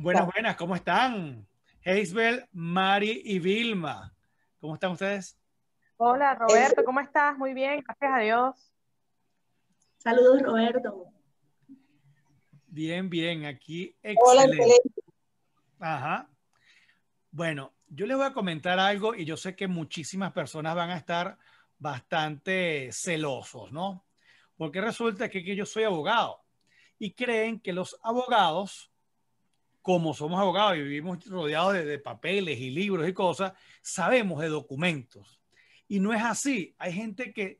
Buenas, buenas, ¿cómo están? Heisbel, Mari y Vilma. ¿Cómo están ustedes? Hola, Roberto, ¿cómo estás? Muy bien, gracias a Dios. Saludos, Roberto. Bien, bien, aquí excelente. Hola, excelente. Ajá. Bueno, yo les voy a comentar algo y yo sé que muchísimas personas van a estar bastante celosos, ¿no? Porque resulta que, que yo soy abogado y creen que los abogados como somos abogados y vivimos rodeados de, papeles y libros y cosas, sabemos de documentos. Y no es así. Hay gente que,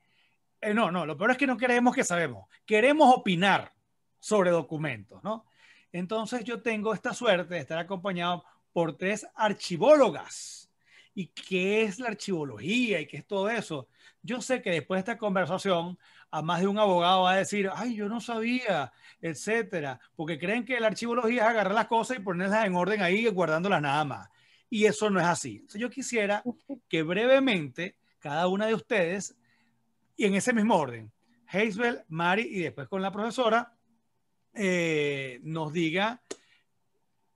eh, no, no, lo peor es que no queremos que sabemos. Queremos opinar sobre documentos, ¿no? Entonces yo tengo esta suerte de estar acompañado por tres archivólogas. ¿Y qué es la archivología y qué es todo eso? Yo sé que después de esta conversación a más de un abogado va a decir, ay, yo no sabía, etcétera, porque creen que la archivología es agarrar las cosas y ponerlas en orden ahí, guardándolas nada más. Y eso no es así. Entonces yo quisiera que brevemente cada una de ustedes, y en ese mismo orden, Hazel, Mari y después con la profesora, eh, nos diga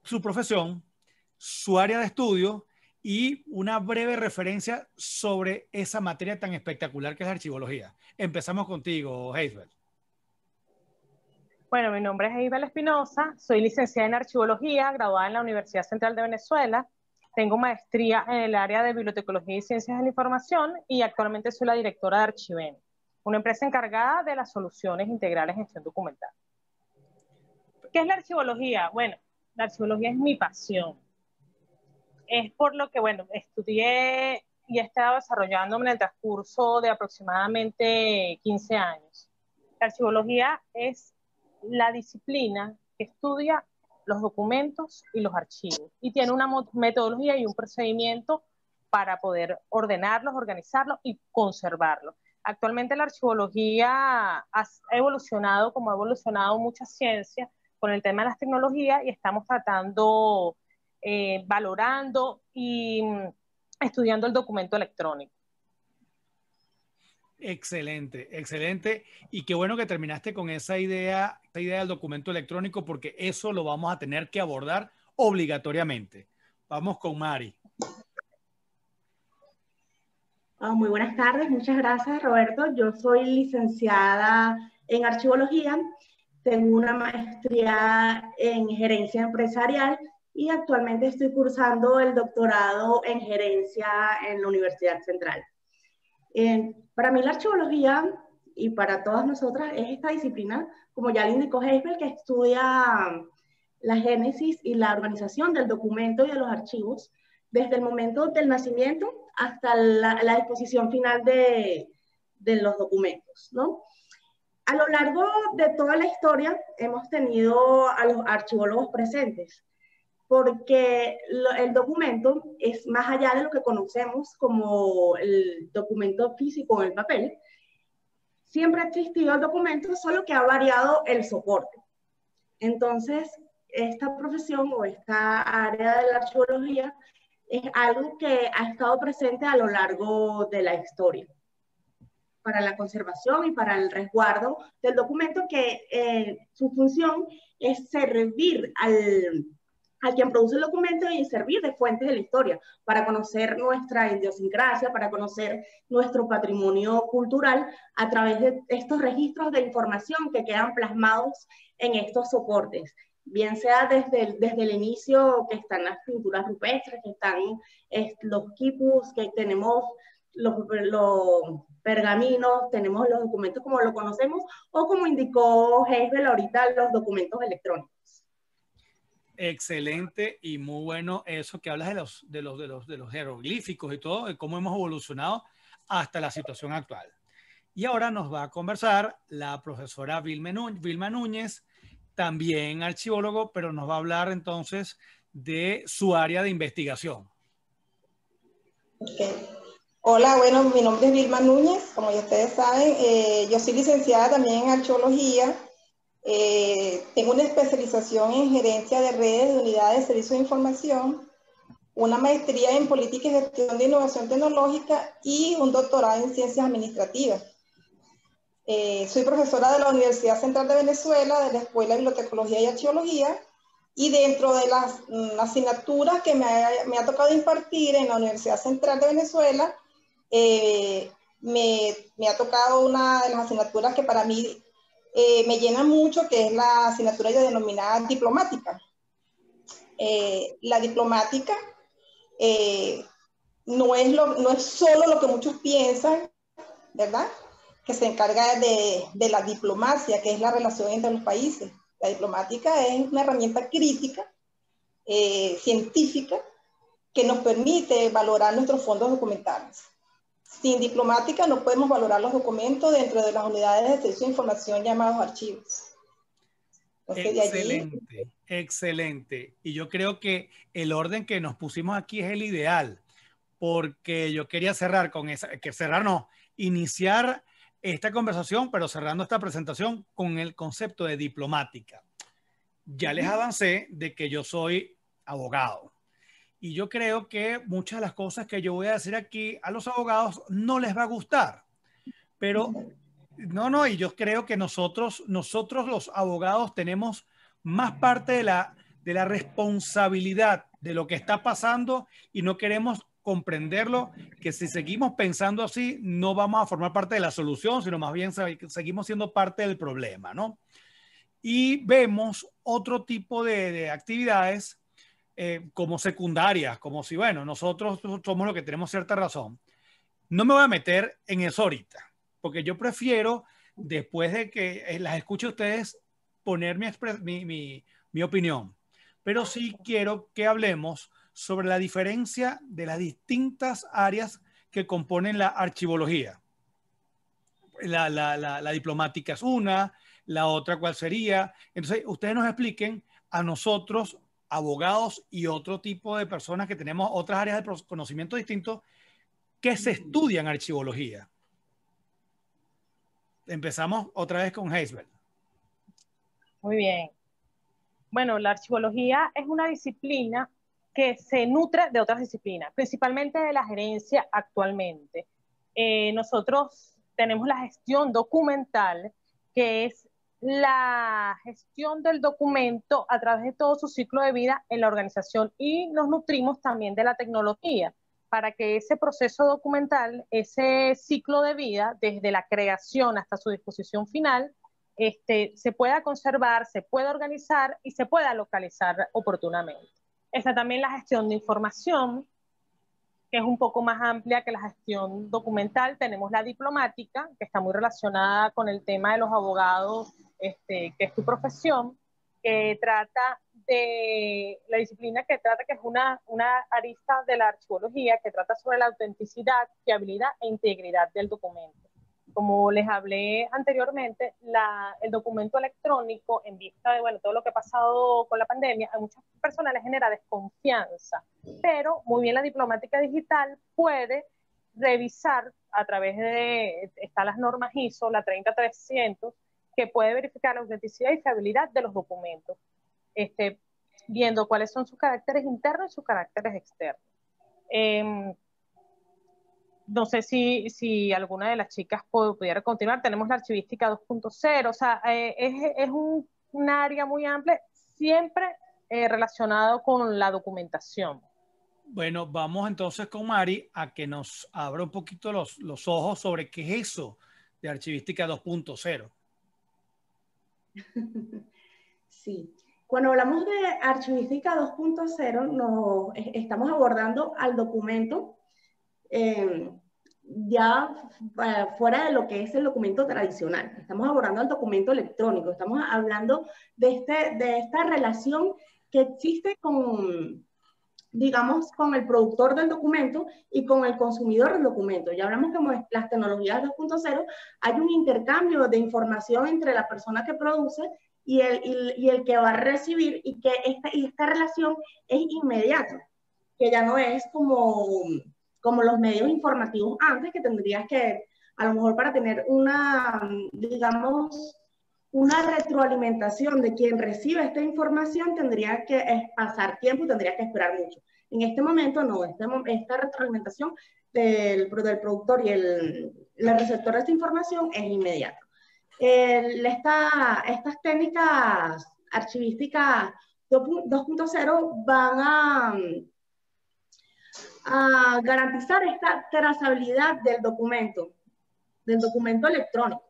su profesión, su área de estudio y una breve referencia sobre esa materia tan espectacular que es la archivología. Empezamos contigo, Heisbel. Bueno, mi nombre es Heisbel Espinosa, soy licenciada en archivología, graduada en la Universidad Central de Venezuela. Tengo maestría en el área de bibliotecología y ciencias de la información y actualmente soy la directora de Archiven, una empresa encargada de las soluciones integrales en gestión documental. ¿Qué es la archivología? Bueno, la archivología es mi pasión es por lo que, bueno, estudié y he estado desarrollándome en el transcurso de aproximadamente 15 años. La archivología es la disciplina que estudia los documentos y los archivos y tiene una metodología y un procedimiento para poder ordenarlos, organizarlos y conservarlos. Actualmente la archivología ha evolucionado como ha evolucionado mucha ciencia con el tema de las tecnologías y estamos tratando eh, valorando y mm, estudiando el documento electrónico. Excelente, excelente. Y qué bueno que terminaste con esa idea, esa idea del documento electrónico, porque eso lo vamos a tener que abordar obligatoriamente. Vamos con Mari. Ah, muy buenas tardes, muchas gracias Roberto. Yo soy licenciada en archivología, tengo una maestría en gerencia empresarial y actualmente estoy cursando el doctorado en gerencia en la Universidad Central. para mí la archeología y para todas nosotras es esta disciplina, como ya le indicó Heisbel, que estudia la génesis y la organización del documento y de los archivos desde el momento del nacimiento hasta la, la disposición final de, de los documentos, ¿no? A lo largo de toda la historia hemos tenido a los archivólogos presentes porque el documento es más allá de lo que conocemos como el documento físico en el papel. Siempre ha existido el documento, solo que ha variado el soporte. Entonces, esta profesión o esta área de la arqueología es algo que ha estado presente a lo largo de la historia para la conservación y para el resguardo del documento que eh, su función es servir al, a quien produce el documento y servir de fuentes de la historia para conocer nuestra idiosincrasia, para conocer nuestro patrimonio cultural a través de estos registros de información que quedan plasmados en estos soportes bien sea desde el, desde el inicio que están las pinturas rupestres, que están los quipus, que tenemos los, los, pergaminos, tenemos los documentos como lo conocemos, o como indicó Heisbel ahorita, los documentos electrónicos. Excelente y muy bueno eso que hablas de los, de los, de los, de los jeroglíficos y todo, de cómo hemos evolucionado hasta la situación actual. Y ahora nos va a conversar la profesora Vilma Núñez, también archivólogo, pero nos va a hablar entonces de su área de investigación. Hola, bueno, mi nombre es Vilma Núñez, como ya ustedes saben, eh, yo soy licenciada también en archeología eh, tengo una especialización en gerencia de redes de unidades de servicio de información, una maestría en política y gestión de innovación tecnológica y un doctorado en ciencias administrativas. Eh, soy profesora de la Universidad Central de Venezuela, de la Escuela de Bibliotecología y Archeología, Y dentro de las mm, asignaturas que me ha, tocado impartir en la Universidad Central de Venezuela, eh, me, ha tocado una de las asignaturas que para mí eh, me llena mucho, que es la asignatura denominada diplomática. Eh, la diplomática no, es lo, no es solo lo que muchos piensan, ¿verdad? Que se encarga de, de la diplomacia, que es la relación entre los países la diplomática es una herramienta crítica, eh, científica, que nos permite valorar nuestros fondos documentales. Sin diplomática no podemos valorar los documentos dentro de las unidades de servicio de información llamados archivos. excelente, excelente. Y yo creo que el orden que nos pusimos aquí es el ideal, porque yo quería cerrar con esa, que cerrar no, iniciar esta conversación, pero cerrando esta presentación con el concepto de diplomática. Ya les avancé de que yo soy abogado. Y yo creo que muchas de las cosas que yo voy a decir aquí a los abogados no les va a gustar. Pero no, no, y yo creo que nosotros, nosotros los abogados tenemos más parte de la, de la responsabilidad de lo que está pasando y no queremos comprenderlo, que si seguimos pensando así, no vamos a formar parte de la solución, sino más bien seguimos siendo parte del problema, ¿no? Y vemos otro tipo de, actividades eh, como secundarias, como si, bueno, nosotros somos los que tenemos cierta razón. No me voy a meter en eso ahorita, porque yo prefiero, después de que eh, las escuche ustedes, poner mi, mi, mi opinión. Pero sí quiero que hablemos sobre la diferencia de las distintas áreas que componen la archivología. La, diplomática es una, la otra cuál sería. Entonces, ustedes nos expliquen a nosotros, abogados y otro tipo de personas que tenemos otras áreas de conocimiento distintos, que se estudian archivología. Empezamos otra vez con Heisberg. Muy bien. Bueno, la archivología es una disciplina que se nutre de otras disciplinas, principalmente de la gerencia actualmente. Eh, nosotros tenemos la gestión documental, que es la gestión del documento a través de todo su ciclo de vida en la organización y nos nutrimos también de la tecnología para que ese proceso documental, ese ciclo de vida, desde la creación hasta su disposición final, este, se pueda conservar, se pueda organizar y se pueda localizar oportunamente. Está también la gestión de información, que es un poco más amplia que la gestión documental. Tenemos la diplomática, que está muy relacionada con el tema de los abogados, este, que es tu profesión, que trata de la disciplina que trata, que es una, una arista de la archivología, que trata sobre la autenticidad, fiabilidad e integridad del documento. Como les hablé anteriormente, el documento electrónico, en vista de bueno, todo lo que ha pasado con la pandemia, a muchas personas les genera desconfianza, pero muy bien la diplomática digital puede revisar a través de, están las normas ISO, la 30300, que puede verificar la autenticidad y fiabilidad de los documentos, este, viendo cuáles son sus caracteres internos y sus caracteres externos. Em, no sé si, si alguna de las chicas pudiera continuar. Tenemos la archivística 2.0, o sea, eh, es, es un, área muy amplia, siempre eh, relacionado con la documentación. Bueno, vamos entonces con Mari a que nos abra un poquito los, los ojos sobre qué es eso de archivística 2.0. Sí, cuando hablamos de archivística 2.0, estamos abordando al documento eh, ya eh, fuera de lo que es el documento tradicional. Estamos abordando el documento electrónico, estamos hablando de, este, de esta relación que existe con, digamos, con el productor del documento y con el consumidor del documento. Ya hablamos que las tecnologías 2.0 hay un intercambio de información entre la persona que produce y el, y, el que va a recibir y que esta, y esta relación es inmediata, que ya no es como como los medios informativos antes, que tendrías que, a lo mejor para tener una, digamos, una retroalimentación de quien recibe esta información, tendría que pasar tiempo y tendría que esperar mucho. En este momento no, este, esta retroalimentación del, del productor y el, el, receptor de esta información es inmediata. esta, estas técnicas archivísticas 2.0 van a, a garantizar esta trazabilidad del documento, del documento electrónico,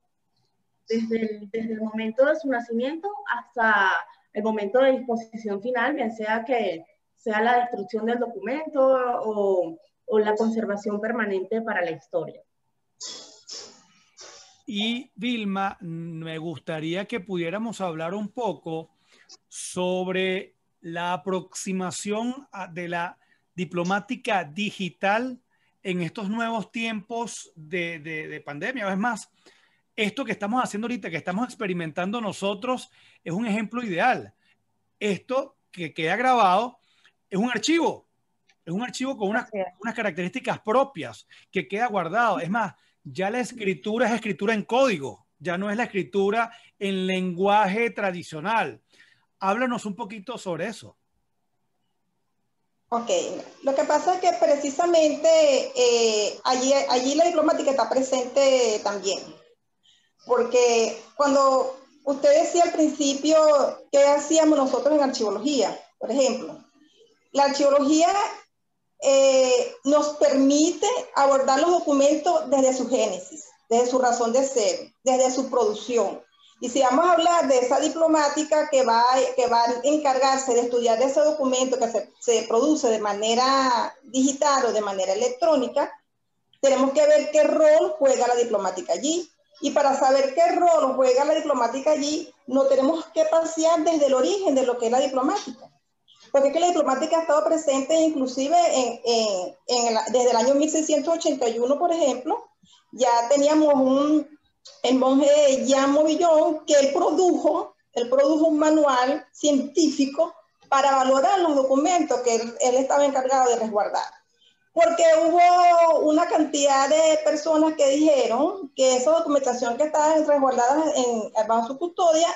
desde el, desde el momento de su nacimiento hasta el momento de disposición final, bien sea que sea la destrucción del documento o, o la conservación permanente para la historia. Y Vilma, me gustaría que pudiéramos hablar un poco sobre la aproximación de la diplomática digital en estos nuevos tiempos de, de, pandemia. Es más, esto que estamos haciendo ahorita, que estamos experimentando nosotros, es un ejemplo ideal. Esto que queda grabado es un archivo, es un archivo con unas, unas características propias que queda guardado. Es más, ya la escritura es escritura en código, ya no es la escritura en lenguaje tradicional. Háblanos un poquito sobre eso. Ok, lo que pasa es que precisamente eh, allí, allí la diplomática está presente también, porque cuando usted decía al principio qué hacíamos nosotros en archivología, por ejemplo, la archivología eh, nos permite abordar los documentos desde su génesis, desde su razón de ser, desde su producción. Y si vamos a hablar de esa diplomática que va, que va a encargarse de estudiar ese documento que se, se produce de manera digital o de manera electrónica, tenemos que ver qué rol juega la diplomática allí. Y para saber qué rol juega la diplomática allí, no tenemos que pasear desde el origen de lo que es la diplomática porque es que la diplomática ha estado presente inclusive desde el año 1681, por ejemplo, ya teníamos un, el monje Jean Movillon, que él produjo, él produjo un manual científico para valorar los documentos que él, estaba encargado de resguardar. Porque hubo una cantidad de personas que dijeron que esa documentación que estaba resguardada en, bajo su custodia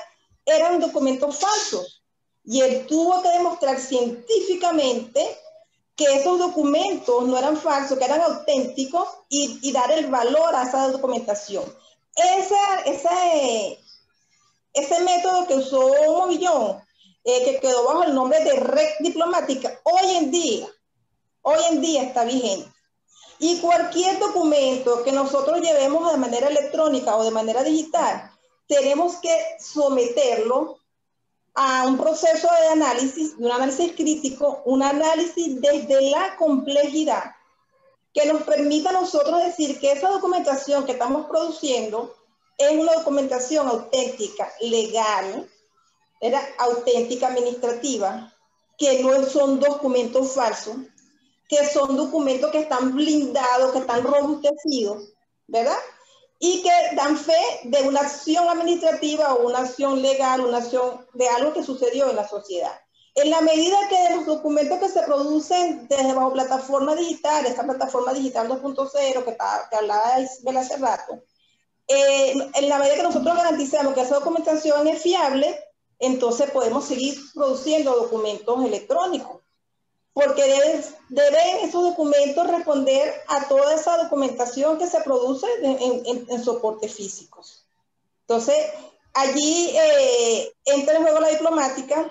eran documentos falsos y él tuvo que demostrar científicamente que esos documentos no eran falsos, que eran auténticos y, dar el valor a esa documentación. Ese, ese, ese método que usó Movillón, eh, que quedó bajo el nombre de red diplomática, hoy en día, hoy en día está vigente. Y cualquier documento que nosotros llevemos de manera electrónica o de manera digital, tenemos que someterlo a un proceso de análisis, de un análisis crítico, un análisis desde la complejidad, que nos permita a nosotros decir que esa documentación que estamos produciendo es una documentación auténtica, legal, era auténtica administrativa, que no son documentos falsos, que son documentos que están blindados, que están robustecidos, ¿verdad? y que dan fe de una acción administrativa o una acción legal, una acción de algo que sucedió en la sociedad. En la medida que los documentos que se producen desde bajo plataforma digital, esta plataforma digital 2.0 que, que hablaba de hace rato, eh, en la medida que nosotros garantizamos que esa documentación es fiable, entonces podemos seguir produciendo documentos electrónicos porque deben, esos documentos responder a toda esa documentación que se produce en, soportes físicos. Entonces, allí eh, entra en juego la diplomática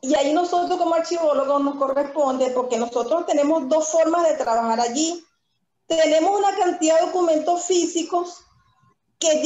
y ahí nosotros como archivólogos nos corresponde, porque nosotros tenemos dos formas de trabajar allí. Tenemos una cantidad de documentos físicos que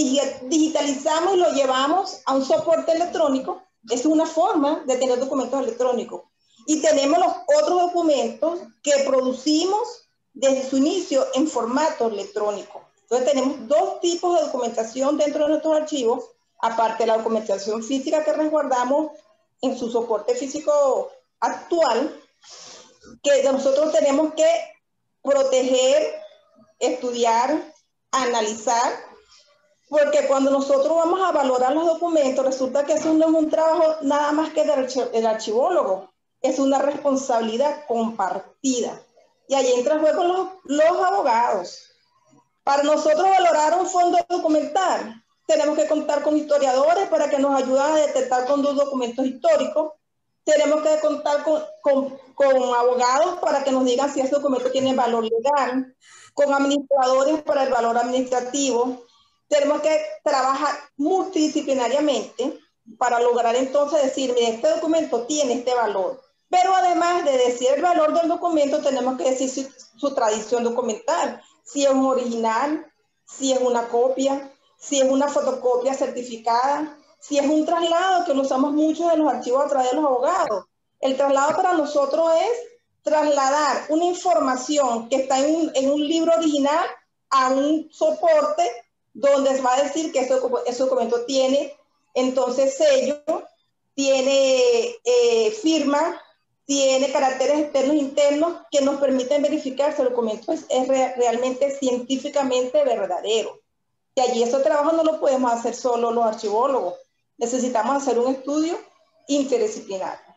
digitalizamos y lo llevamos a un soporte electrónico. Es una forma de tener documentos electrónicos. Y tenemos los otros documentos que producimos desde su inicio en formato electrónico. Entonces tenemos dos tipos de documentación dentro de nuestros archivos, aparte de la documentación física que resguardamos en su soporte físico actual, que nosotros tenemos que proteger, estudiar, analizar, porque cuando nosotros vamos a valorar los documentos, resulta que eso no es un trabajo nada más que del archivólogo, es una responsabilidad compartida. Y ahí entran juego los, los abogados. Para nosotros valorar un fondo documental, tenemos que contar con historiadores para que nos ayuden a detectar con los documentos históricos. Tenemos que contar con, con, con, abogados para que nos digan si ese documento tiene valor legal, con administradores para el valor administrativo. Tenemos que trabajar multidisciplinariamente para lograr entonces decir, mire, este documento tiene este valor. Pero además de decir el valor del documento, tenemos que decir su, su tradición documental, si es un original, si es una copia, si es una fotocopia certificada, si es un traslado, que usamos mucho de los archivos a través de los abogados. El traslado para nosotros es trasladar una información que está en un, libro original a un soporte donde va a decir que ese, ese documento tiene entonces sello, tiene eh, firma, tiene caracteres externos e internos que nos permiten verificar si el documento es, es re, realmente científicamente verdadero. Y allí ese trabajo no lo podemos hacer solo los archivólogos. Necesitamos hacer un estudio interdisciplinario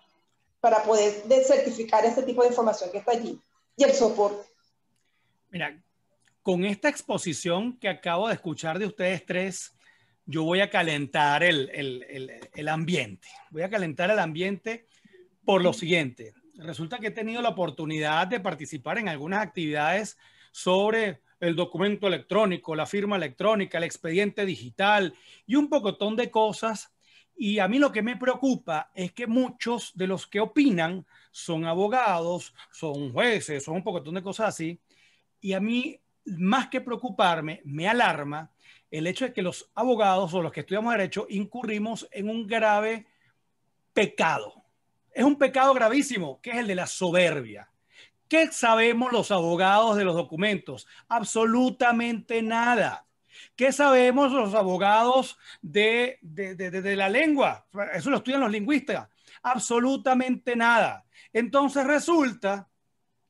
para poder certificar este tipo de información que está allí y el soporte. Mira, con esta exposición que acabo de escuchar de ustedes tres, yo voy a calentar el, el, el, el, ambiente. Voy a calentar el ambiente por lo siguiente. Resulta que he tenido la oportunidad de participar en algunas actividades sobre el documento electrónico, la firma electrónica, el expediente digital y un pocotón de cosas y a mí lo que me preocupa es que muchos de los que opinan son abogados, son jueces, son un poquitón de cosas así. Y a mí, más que preocuparme, me alarma el hecho de que los abogados o los que estudiamos derecho incurrimos en un grave pecado. Es un pecado gravísimo, que es el de la soberbia. ¿Qué sabemos los abogados de los documentos? Absolutamente nada. ¿Qué sabemos los abogados de, de, de, de, la lengua? Eso lo estudian los lingüistas. Absolutamente nada. Entonces resulta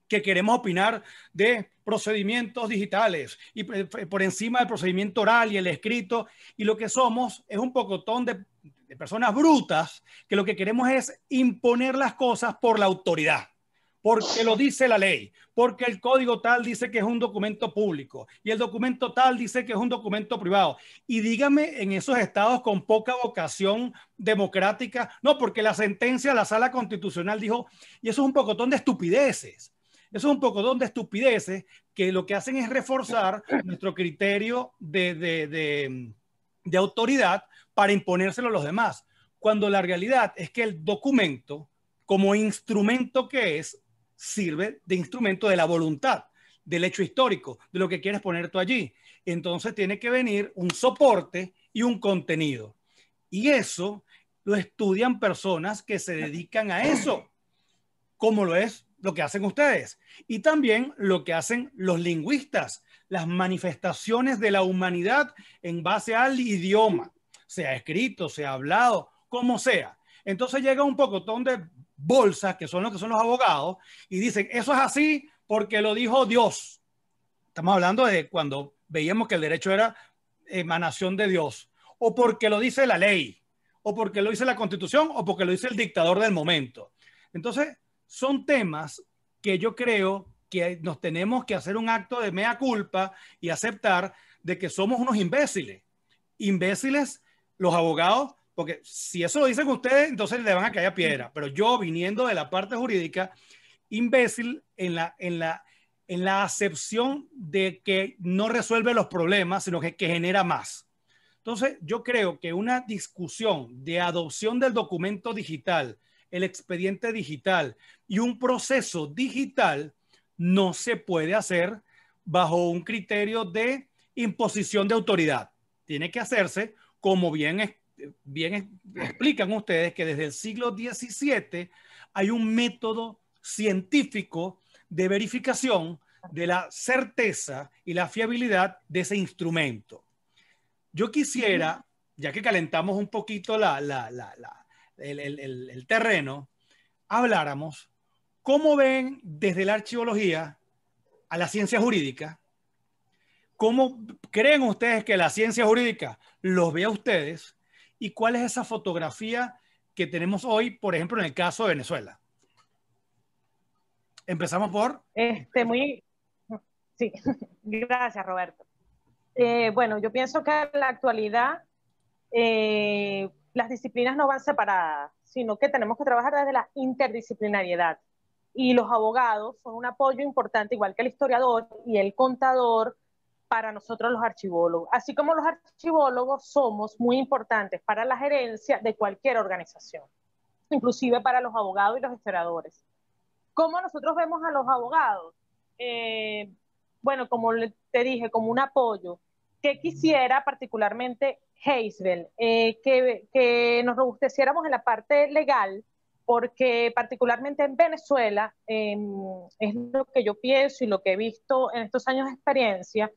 que queremos opinar de procedimientos digitales y por encima del procedimiento oral y el escrito y lo que somos es un pocotón de, de personas brutas que lo que queremos es imponer las cosas por la autoridad porque lo dice la ley, porque el código tal dice que es un documento público y el documento tal dice que es un documento privado. Y dígame en esos estados con poca vocación democrática, no, porque la sentencia de la sala constitucional dijo, y eso es un pocotón de estupideces. Eso es un pocotón de estupideces que lo que hacen es reforzar nuestro criterio de, de, de, de autoridad para imponérselo a los demás. Cuando la realidad es que el documento, como instrumento que es, sirve de instrumento de la voluntad, del hecho histórico, de lo que quieres poner tú allí. Entonces tiene que venir un soporte y un contenido. Y eso lo estudian personas que se dedican a eso, como lo es lo que hacen ustedes. Y también lo que hacen los lingüistas, las manifestaciones de la humanidad en base al idioma, sea escrito, sea hablado, como sea. Entonces llega un pocotón de bolsas, que son los que son los abogados, y dicen, eso es así porque lo dijo Dios. Estamos hablando de cuando veíamos que el derecho era emanación de Dios, o porque lo dice la ley, o porque lo dice la constitución, o porque lo dice el dictador del momento. Entonces, son temas que yo creo que nos tenemos que hacer un acto de mea culpa y aceptar de que somos unos imbéciles. Imbéciles los abogados porque si eso lo dicen ustedes, entonces le van a caer a piedra. Pero yo, viniendo de la parte jurídica, imbécil en la, en la, en la acepción de que no resuelve los problemas, sino que, que genera más. Entonces, yo creo que una discusión de adopción del documento digital, el expediente digital y un proceso digital no se puede hacer bajo un criterio de imposición de autoridad. Tiene que hacerse como bien bien explican ustedes que desde el siglo XVII hay un método científico de verificación de la certeza y la fiabilidad de ese instrumento. Yo quisiera, ya que calentamos un poquito la, el, terreno, habláramos cómo ven desde la archeología a la ciencia jurídica, cómo creen ustedes que la ciencia jurídica los ve a ustedes y cuál es esa fotografía que tenemos hoy, por ejemplo, en el caso de Venezuela. Empezamos por... Este, muy... Sí, gracias Roberto. Eh, bueno, yo pienso que en la actualidad eh, las disciplinas no van separadas, sino que tenemos que trabajar desde la interdisciplinariedad. Y los abogados son un apoyo importante, igual que el historiador y el contador, para nosotros los archivólogos, así como los archivólogos somos muy importantes para la gerencia de cualquier organización, inclusive para los abogados y los historiadores. ¿Cómo nosotros vemos a los abogados? Eh, bueno, como te dije, como un apoyo, que quisiera particularmente Heisbel, eh, que, que, nos robusteciéramos en la parte legal, porque particularmente en Venezuela, em, es lo que yo pienso y lo que he visto en estos años de experiencia,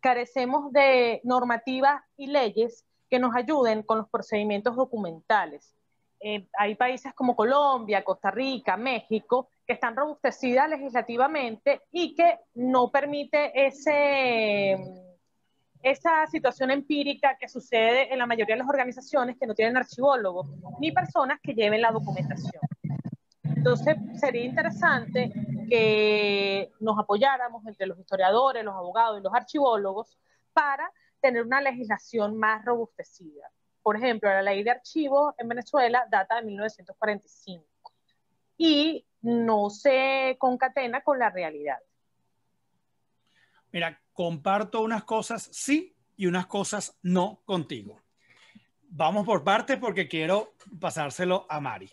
carecemos de normativas y leyes que nos ayuden con los procedimientos documentales. Eh, hay países como Colombia, Costa Rica, México, que están robustecidas legislativamente y que no permite ese, esa situación empírica que sucede en la mayoría de las organizaciones que no tienen archivólogos ni personas que lleven la documentación. Entonces, sería interesante que nos apoyáramos entre los historiadores, los abogados y los archivólogos para tener una legislación más robustecida. Por ejemplo, la ley de archivos en Venezuela data de 1945 y no se concatena con la realidad. Mira, comparto unas cosas sí y unas cosas no contigo. Vamos por partes porque quiero pasárselo a Mari.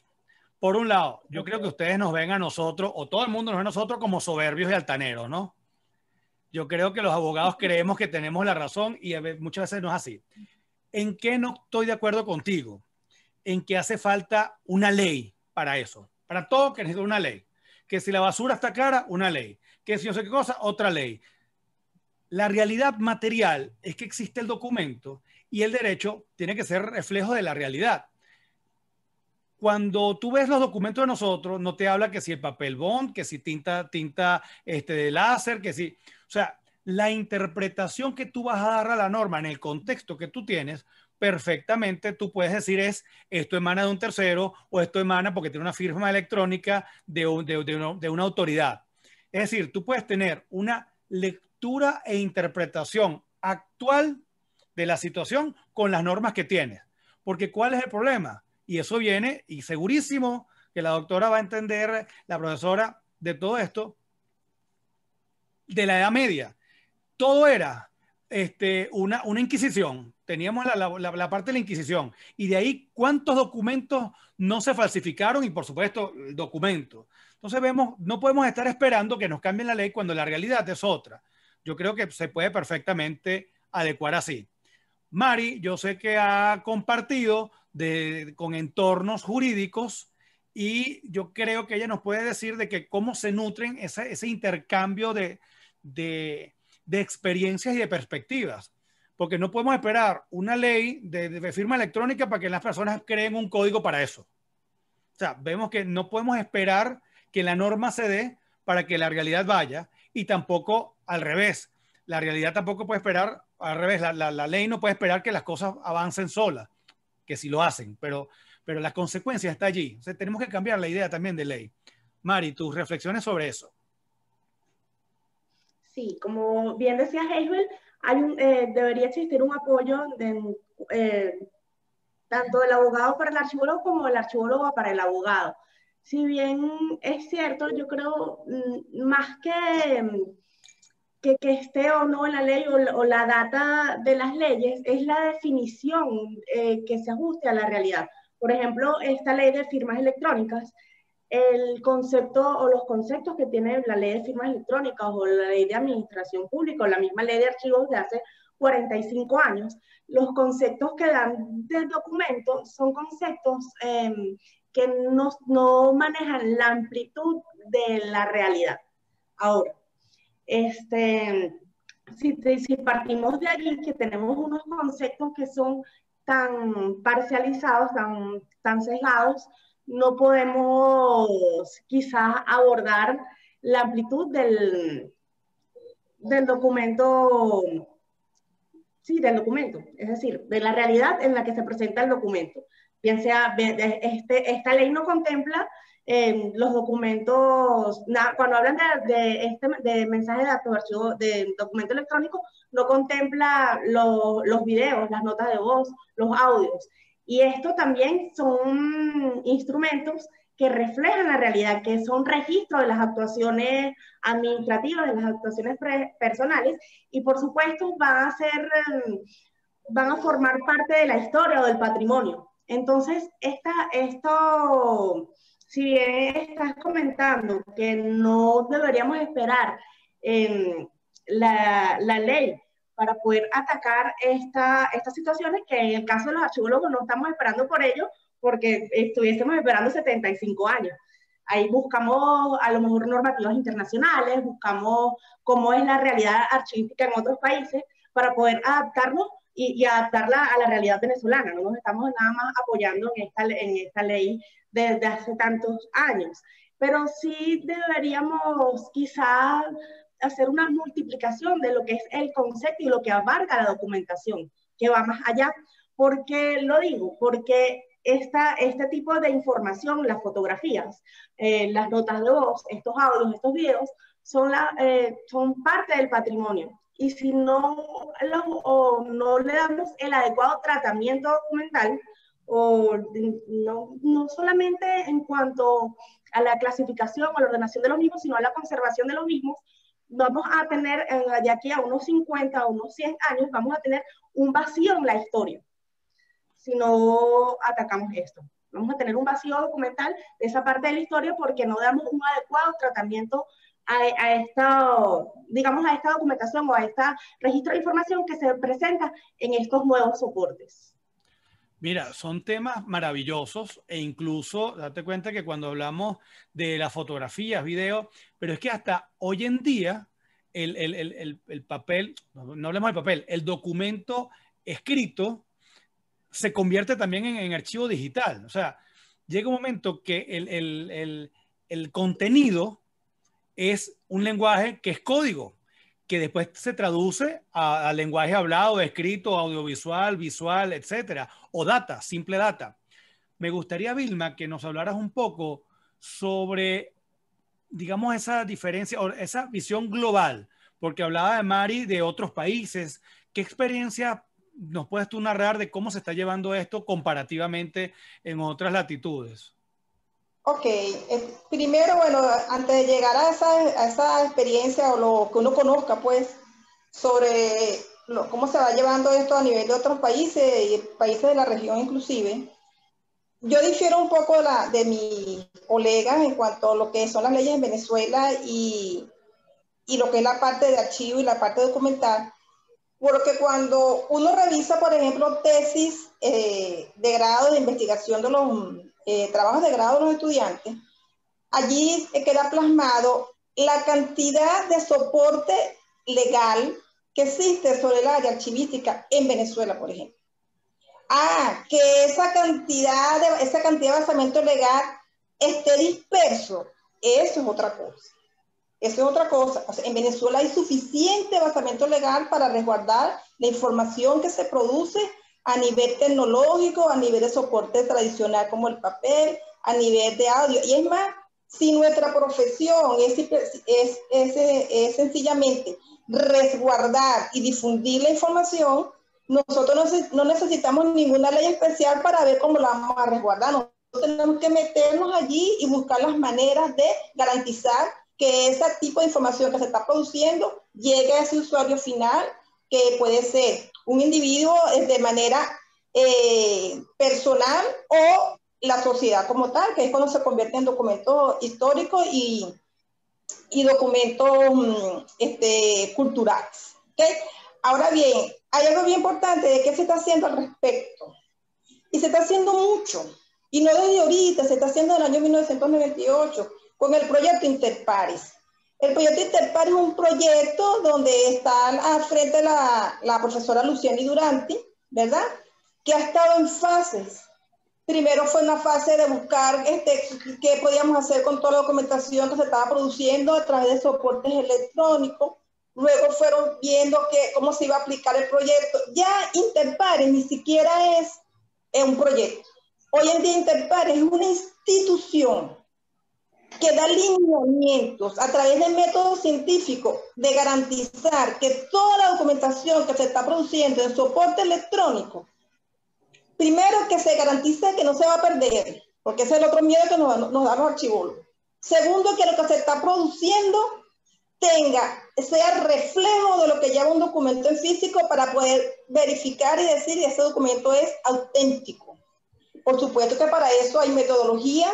Por un lado, yo creo que ustedes nos ven a nosotros, o todo el mundo nos ve a nosotros como soberbios y altaneros, ¿no? Yo creo que los abogados creemos que tenemos la razón y muchas veces no es así. ¿En qué no estoy de acuerdo contigo? En que hace falta una ley para eso. Para todo que necesita una ley. Que si la basura está cara, una ley. Que si no sé qué cosa, otra ley. La realidad material es que existe el documento y el derecho tiene que ser reflejo de la realidad. Cuando tú ves los documentos de nosotros, no te habla que si el papel bond, que si tinta, tinta este, de láser, que si... O sea, la interpretación que tú vas a dar a la norma en el contexto que tú tienes, perfectamente tú puedes decir es esto emana de un tercero o esto emana porque tiene una firma electrónica de, de una autoridad. Es decir, tú puedes tener una lectura e interpretación actual de la situación con las normas que tienes. Porque ¿cuál es el problema? Y eso viene, y segurísimo que la doctora va a entender, la profesora, de todo esto, de la Edad Media. Todo era este, una, una inquisición. Teníamos la, la, la, parte de la inquisición. Y de ahí, ¿cuántos documentos no se falsificaron? Y por supuesto, el documento. Entonces vemos, no podemos estar esperando que nos cambien la ley cuando la realidad es otra. Yo creo que se puede perfectamente adecuar así. Mari, yo sé que ha compartido de, con entornos jurídicos y yo creo que ella nos puede decir de que cómo se nutren ese, ese intercambio de, de, de, experiencias y de perspectivas. Porque no podemos esperar una ley de, firma electrónica para que las personas creen un código para eso. O sea, vemos que no podemos esperar que la norma se dé para que la realidad vaya y tampoco al revés. La realidad tampoco puede esperar, al revés, la, la, la ley no puede esperar que las cosas avancen solas, que si lo hacen, pero, pero la consecuencia está allí. Tenemos que cambiar la idea también de ley. Mari, tus reflexiones sobre eso. Sí, como bien decía un, eh, debería existir un apoyo eh, tanto del abogado para el archivólogo como del archivólogo para el abogado si bien es cierto, yo creo mm, más que, que, que esté o no en la ley o, la data de las leyes, es la definición eh, que se ajuste a la realidad. Por ejemplo, esta ley de firmas electrónicas, el concepto o los conceptos que tiene la ley de firmas electrónicas o la ley de administración pública o la misma ley de archivos de hace 45 años, los conceptos que dan del documento son conceptos eh, que no, no manejan la amplitud de la realidad. Ahora, este, si, si partimos de allí, que tenemos unos conceptos que son tan parcializados, tan, tan sesgados, no podemos quizás abordar la amplitud del, del documento, sí, del documento, es decir, de la realidad en la que se presenta el documento. Bien sea, este, esta ley no contempla eh, los documentos, cuando hablan de, de, este, de mensajes de archivo, de documento electrónico, no contempla lo, los videos, las notas de voz, los audios. Y esto también son instrumentos que reflejan la realidad, que son registros de las actuaciones administrativas, de las actuaciones personales, y por supuesto van a ser, em, van a formar parte de la historia o del patrimonio. Entonces, esta, esto, si estás comentando que no deberíamos esperar la, la ley para poder atacar esta, estas situaciones, que en el caso de los archivólogos no estamos esperando por ello, porque estuviésemos esperando 75 años. Ahí buscamos a lo mejor normativas internacionales, buscamos cómo es la realidad archivística en otros países para poder adaptarnos y, adaptarla a la realidad venezolana. No nos estamos nada más apoyando en esta, en esta ley desde hace tantos años. Pero sí deberíamos quizás hacer una multiplicación de lo que es el concepto y lo que abarca la documentación, que va más allá. ¿Por qué lo digo? Porque esta, este tipo de información, las fotografías, eh, las notas de voz, estos audios, estos videos, son, la, eh, son parte del patrimonio. Y si no, o no le damos el adecuado tratamiento documental, o no, no solamente en cuanto a la clasificación o la ordenación de los mismos, sino a la conservación de los mismos, vamos a tener de aquí a unos 50 o unos 100 años, vamos a tener un vacío en la historia si no atacamos esto. Vamos a tener un vacío documental de esa parte de la historia porque no damos un adecuado tratamiento a, a, esta, digamos, a esta documentación o a este registro de información que se presenta en estos nuevos soportes. Mira, son temas maravillosos e incluso date cuenta que cuando hablamos de las fotografías, video, pero es que hasta hoy en día el, el, el, el papel, no hablemos del papel, el documento escrito se convierte también en, archivo digital. O sea, llega un momento que el, contenido es un lenguaje que es código, que después se traduce a, lenguaje hablado, escrito, audiovisual, visual, etcétera, o data, simple data. Me gustaría, Vilma, que nos hablaras un poco sobre, digamos, esa diferencia o esa visión global, porque hablaba de Mari de otros países. ¿Qué experiencia nos puedes tú narrar de cómo se está llevando esto comparativamente en otras latitudes? Ok, eh, primero, bueno, antes de llegar a esa, esa, experiencia o lo que uno conozca, pues, sobre cómo se va llevando esto a nivel de otros países y países de la región inclusive, yo difiero un poco la, de mis colegas en cuanto a lo que son las leyes en Venezuela y, y lo que es la parte de archivo y la parte documental, porque cuando uno revisa, por ejemplo, tesis eh, de grado de investigación de los eh, trabajos de grado de los estudiantes, allí queda plasmado la cantidad de soporte legal que existe sobre el área archivística en Venezuela, por ejemplo. Ah, que esa cantidad de, esa cantidad de basamento legal esté disperso, eso es otra cosa. Eso es otra cosa. en Venezuela hay suficiente basamento legal para resguardar la información que se produce a nivel tecnológico, a nivel de soporte tradicional como el papel, a nivel de audio. Y es más, si nuestra profesión es, es, sencillamente resguardar y difundir la información, nosotros no, necesitamos ninguna ley especial para ver cómo la vamos a resguardar. Nosotros tenemos que meternos allí y buscar las maneras de garantizar que ese tipo de información que se está produciendo llegue a ese usuario final, que puede ser un individuo de manera eh, personal o la sociedad como tal, que es cuando se convierte en documentos históricos y, y documentos mm, este, culturales. ¿okay? Ahora bien, hay algo bien importante de qué se está haciendo al respecto. Y se está haciendo mucho. Y no desde ahorita, se está haciendo en año 1998 con el proyecto Interpares. El proyecto Interpares es un proyecto donde está al frente la, la profesora Luciani Duranti, ¿verdad? Que ha estado en fases. Primero fue una fase de buscar este, qué podíamos hacer con toda la documentación que se estaba produciendo a través de soportes electrónicos. Luego fueron viendo que, cómo se iba a aplicar el proyecto. Ya Interpares ni siquiera es, es un proyecto. Hoy en día Interpares es una institución que da lineamientos a través de métodos científicos de garantizar que toda la documentación que se está produciendo en soporte electrónico, primero que se garantice que no se va a perder, porque ese es el otro miedo que nos, nos dan los archivólogos. Segundo, que lo que se está produciendo tenga, sea reflejo de lo que lleva un documento en físico para poder verificar y decir si ese documento es auténtico. Por supuesto que para eso hay metodologías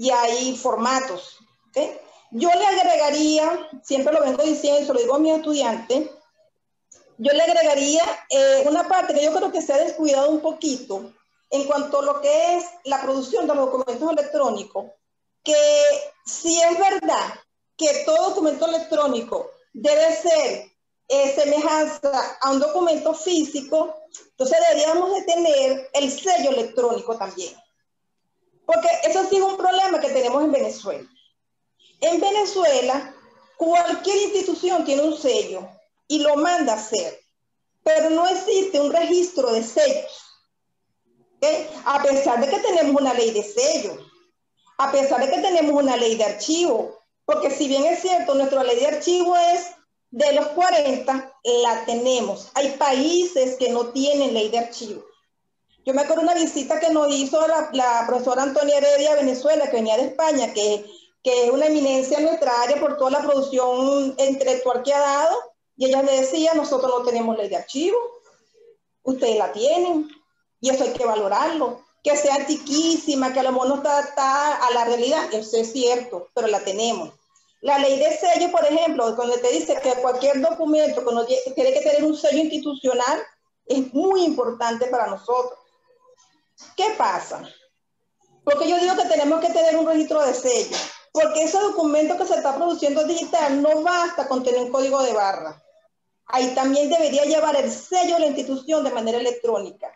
y hay formatos. Yo le agregaría, siempre lo vengo diciendo se lo digo a mis estudiantes, yo le agregaría eh, una parte que yo creo que se ha descuidado un poquito en cuanto a lo que es la producción de los documentos electrónicos, que si es verdad que todo documento electrónico debe ser eh, semejanza a un documento físico, entonces deberíamos de tener el sello electrónico también. Porque eso sí un problema tenemos en Venezuela. En Venezuela, cualquier institución tiene un sello y lo manda a hacer, pero no existe un registro de sellos. A pesar de que tenemos una ley de sellos, a pesar de que tenemos una ley de archivo, porque si bien es cierto, nuestra ley de archivo es de los 40, la tenemos. Hay países que no tienen ley de archivo. Yo me acuerdo una visita que nos hizo la, profesora Antonia Heredia a Venezuela, que venía de España, que, que es una eminencia en nuestra área por toda la producción intelectual que ha dado, y ella me decía, nosotros no tenemos ley de archivo, ustedes la tienen, y eso hay que valorarlo que sea antiquísima, que a lo mejor no está adaptada a la realidad, eso es cierto, pero la tenemos. La ley de sello, por ejemplo, cuando te dice que cualquier documento que tiene que tener un sello institucional, es muy importante para nosotros. ¿Qué pasa? Porque yo digo que tenemos que tener un registro de sello, porque ese documento que se está produciendo digital no basta con tener un código de barra. Ahí también debería llevar el sello de la institución de manera electrónica.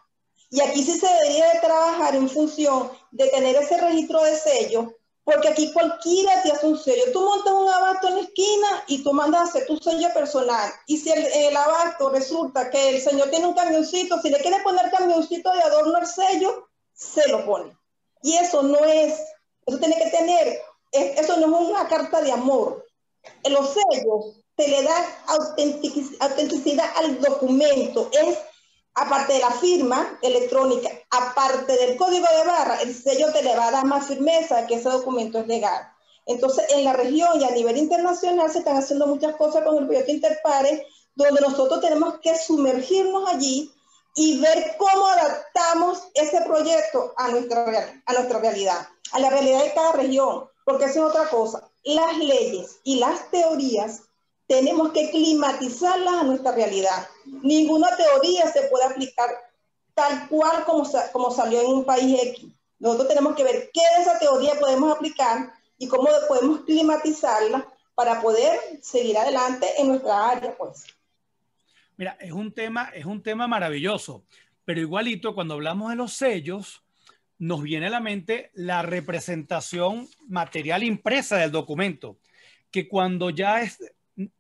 Y aquí sí se debería de trabajar en función de tener ese registro de sello, porque aquí cualquiera te hace un sello. Tú montas un abasto en la esquina y tú mandas a hacer tu sello personal. Y si el, el abasto resulta que el señor tiene un camioncito, si le quiere poner camioncito de adorno al sello, se lo pone. Y eso no es, eso tiene que tener, eso no es una carta de amor. Los sellos te le da autenticidad al documento, es aparte de la firma electrónica, aparte del código de barra, el sello te le va a dar más firmeza que ese documento es legal. Entonces, en la región y a nivel internacional se están haciendo muchas cosas con el proyecto Interpare, donde nosotros tenemos que sumergirnos allí y ver cómo adaptamos ese proyecto a nuestra, a nuestra realidad, a la realidad de cada región, porque eso es otra cosa. Las leyes y las teorías tenemos que climatizarlas a nuestra realidad. Ninguna teoría se puede aplicar tal cual como, como salió en un país X. Nosotros tenemos que ver qué de esa teoría podemos aplicar y cómo podemos climatizarla para poder seguir adelante en nuestra área, pues. Mira, es un tema, es un tema maravilloso, pero igualito cuando hablamos de los sellos, nos viene a la mente la representación material impresa del documento, que cuando ya es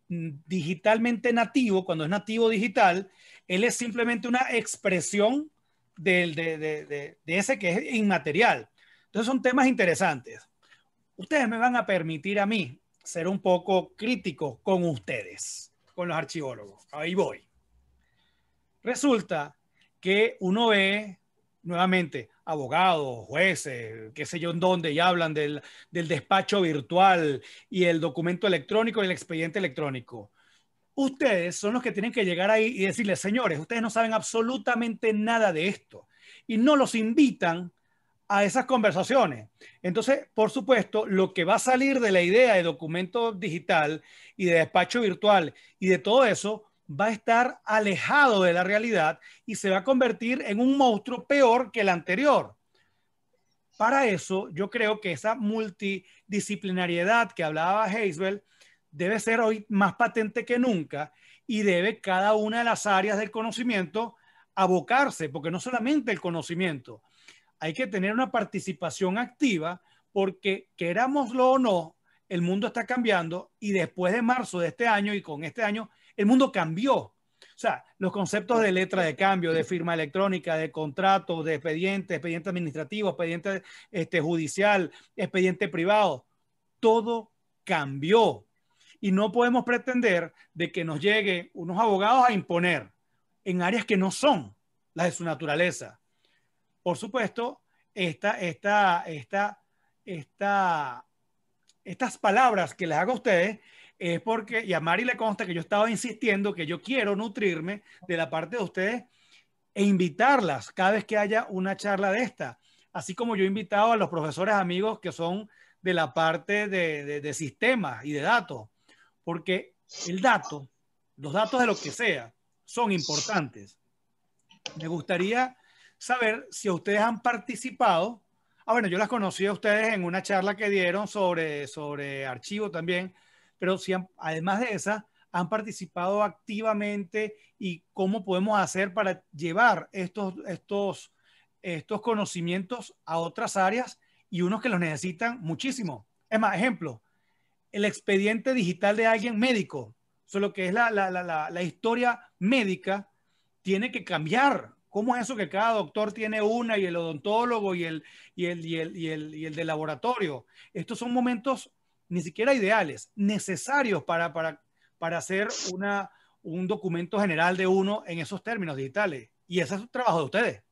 digitalmente nativo, cuando es nativo digital, él es simplemente una expresión del, de, de, de, ese que es inmaterial. Entonces son temas interesantes. Ustedes me van a permitir a mí ser un poco crítico con ustedes, con los archivólogos. Ahí voy. Resulta que uno ve nuevamente abogados, jueces, qué sé yo en dónde, y hablan del, del despacho virtual y el documento electrónico y el expediente electrónico. Ustedes son los que tienen que llegar ahí y decirles, señores, ustedes no saben absolutamente nada de esto y no los invitan a esas conversaciones. Entonces, por supuesto, lo que va a salir de la idea de documento digital y de despacho virtual y de todo eso va a estar alejado de la realidad y se va a convertir en un monstruo peor que el anterior. Para eso, yo creo que esa multidisciplinariedad que hablaba Hazebel debe ser hoy más patente que nunca y debe cada una de las áreas del conocimiento abocarse, porque no solamente el conocimiento, hay que tener una participación activa porque querámoslo o no, el mundo está cambiando y después de marzo de este año y con este año el mundo cambió. O sea, los conceptos de letra de cambio, de firma electrónica, de contrato, de expediente, expediente administrativo, expediente este, judicial, expediente privado, todo cambió. Y no podemos pretender de que nos lleguen unos abogados a imponer en áreas que no son las de su naturaleza. Por supuesto, esta, esta, esta, esta, estas palabras que les hago a ustedes es porque, y a Mari le consta que yo estaba insistiendo que yo quiero nutrirme de la parte de ustedes e invitarlas cada vez que haya una charla de esta. Así como yo he invitado a los profesores amigos que son de la parte de, de, de sistemas y de datos, porque el dato, los datos de lo que sea, son importantes. Me gustaría saber si ustedes han participado. Ah, bueno, yo las conocí a ustedes en una charla que dieron sobre, sobre archivo también, pero si además de esa, han participado activamente y cómo podemos hacer para llevar estos, estos, estos conocimientos a otras áreas y unos que los necesitan muchísimo. Es más, ejemplo, el expediente digital de alguien médico, solo que es la, la, la, la historia médica, tiene que cambiar. ¿Cómo es eso que cada doctor tiene una y el odontólogo y el, y el, y el, y el, y el de laboratorio? Estos son momentos ni siquiera ideales, necesarios para, para, para hacer una, un documento general de uno en esos términos digitales. Y ese es el trabajo de ustedes.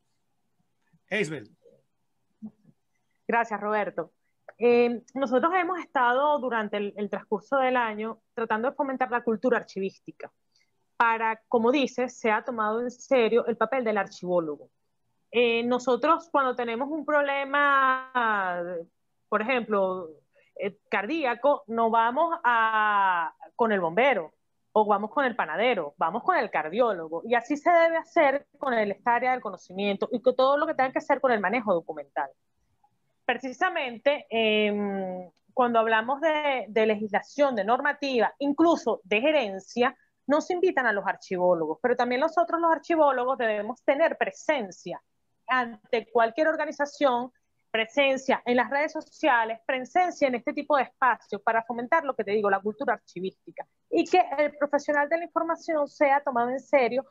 Hazel. Gracias, Roberto. Eh, nosotros hemos estado durante el, el, transcurso del año tratando de fomentar la cultura archivística para, como dices, se ha tomado en serio el papel del archivólogo. Eh, nosotros cuando tenemos un problema, por ejemplo, eh, cardíaco, no vamos a, con el bombero o vamos con el panadero, vamos con el cardiólogo. Y así se debe hacer con el área del conocimiento y con todo lo que tenga que hacer con el manejo documental. Precisamente, eh, cuando hablamos de, de legislación, de normativa, incluso de gerencia, nos invitan a los archivólogos, pero también nosotros los archivólogos debemos tener presencia ante cualquier organización, presencia en las redes sociales, presencia en este tipo de espacios para fomentar lo que te digo, la cultura archivística y que el profesional de la información sea tomado en serio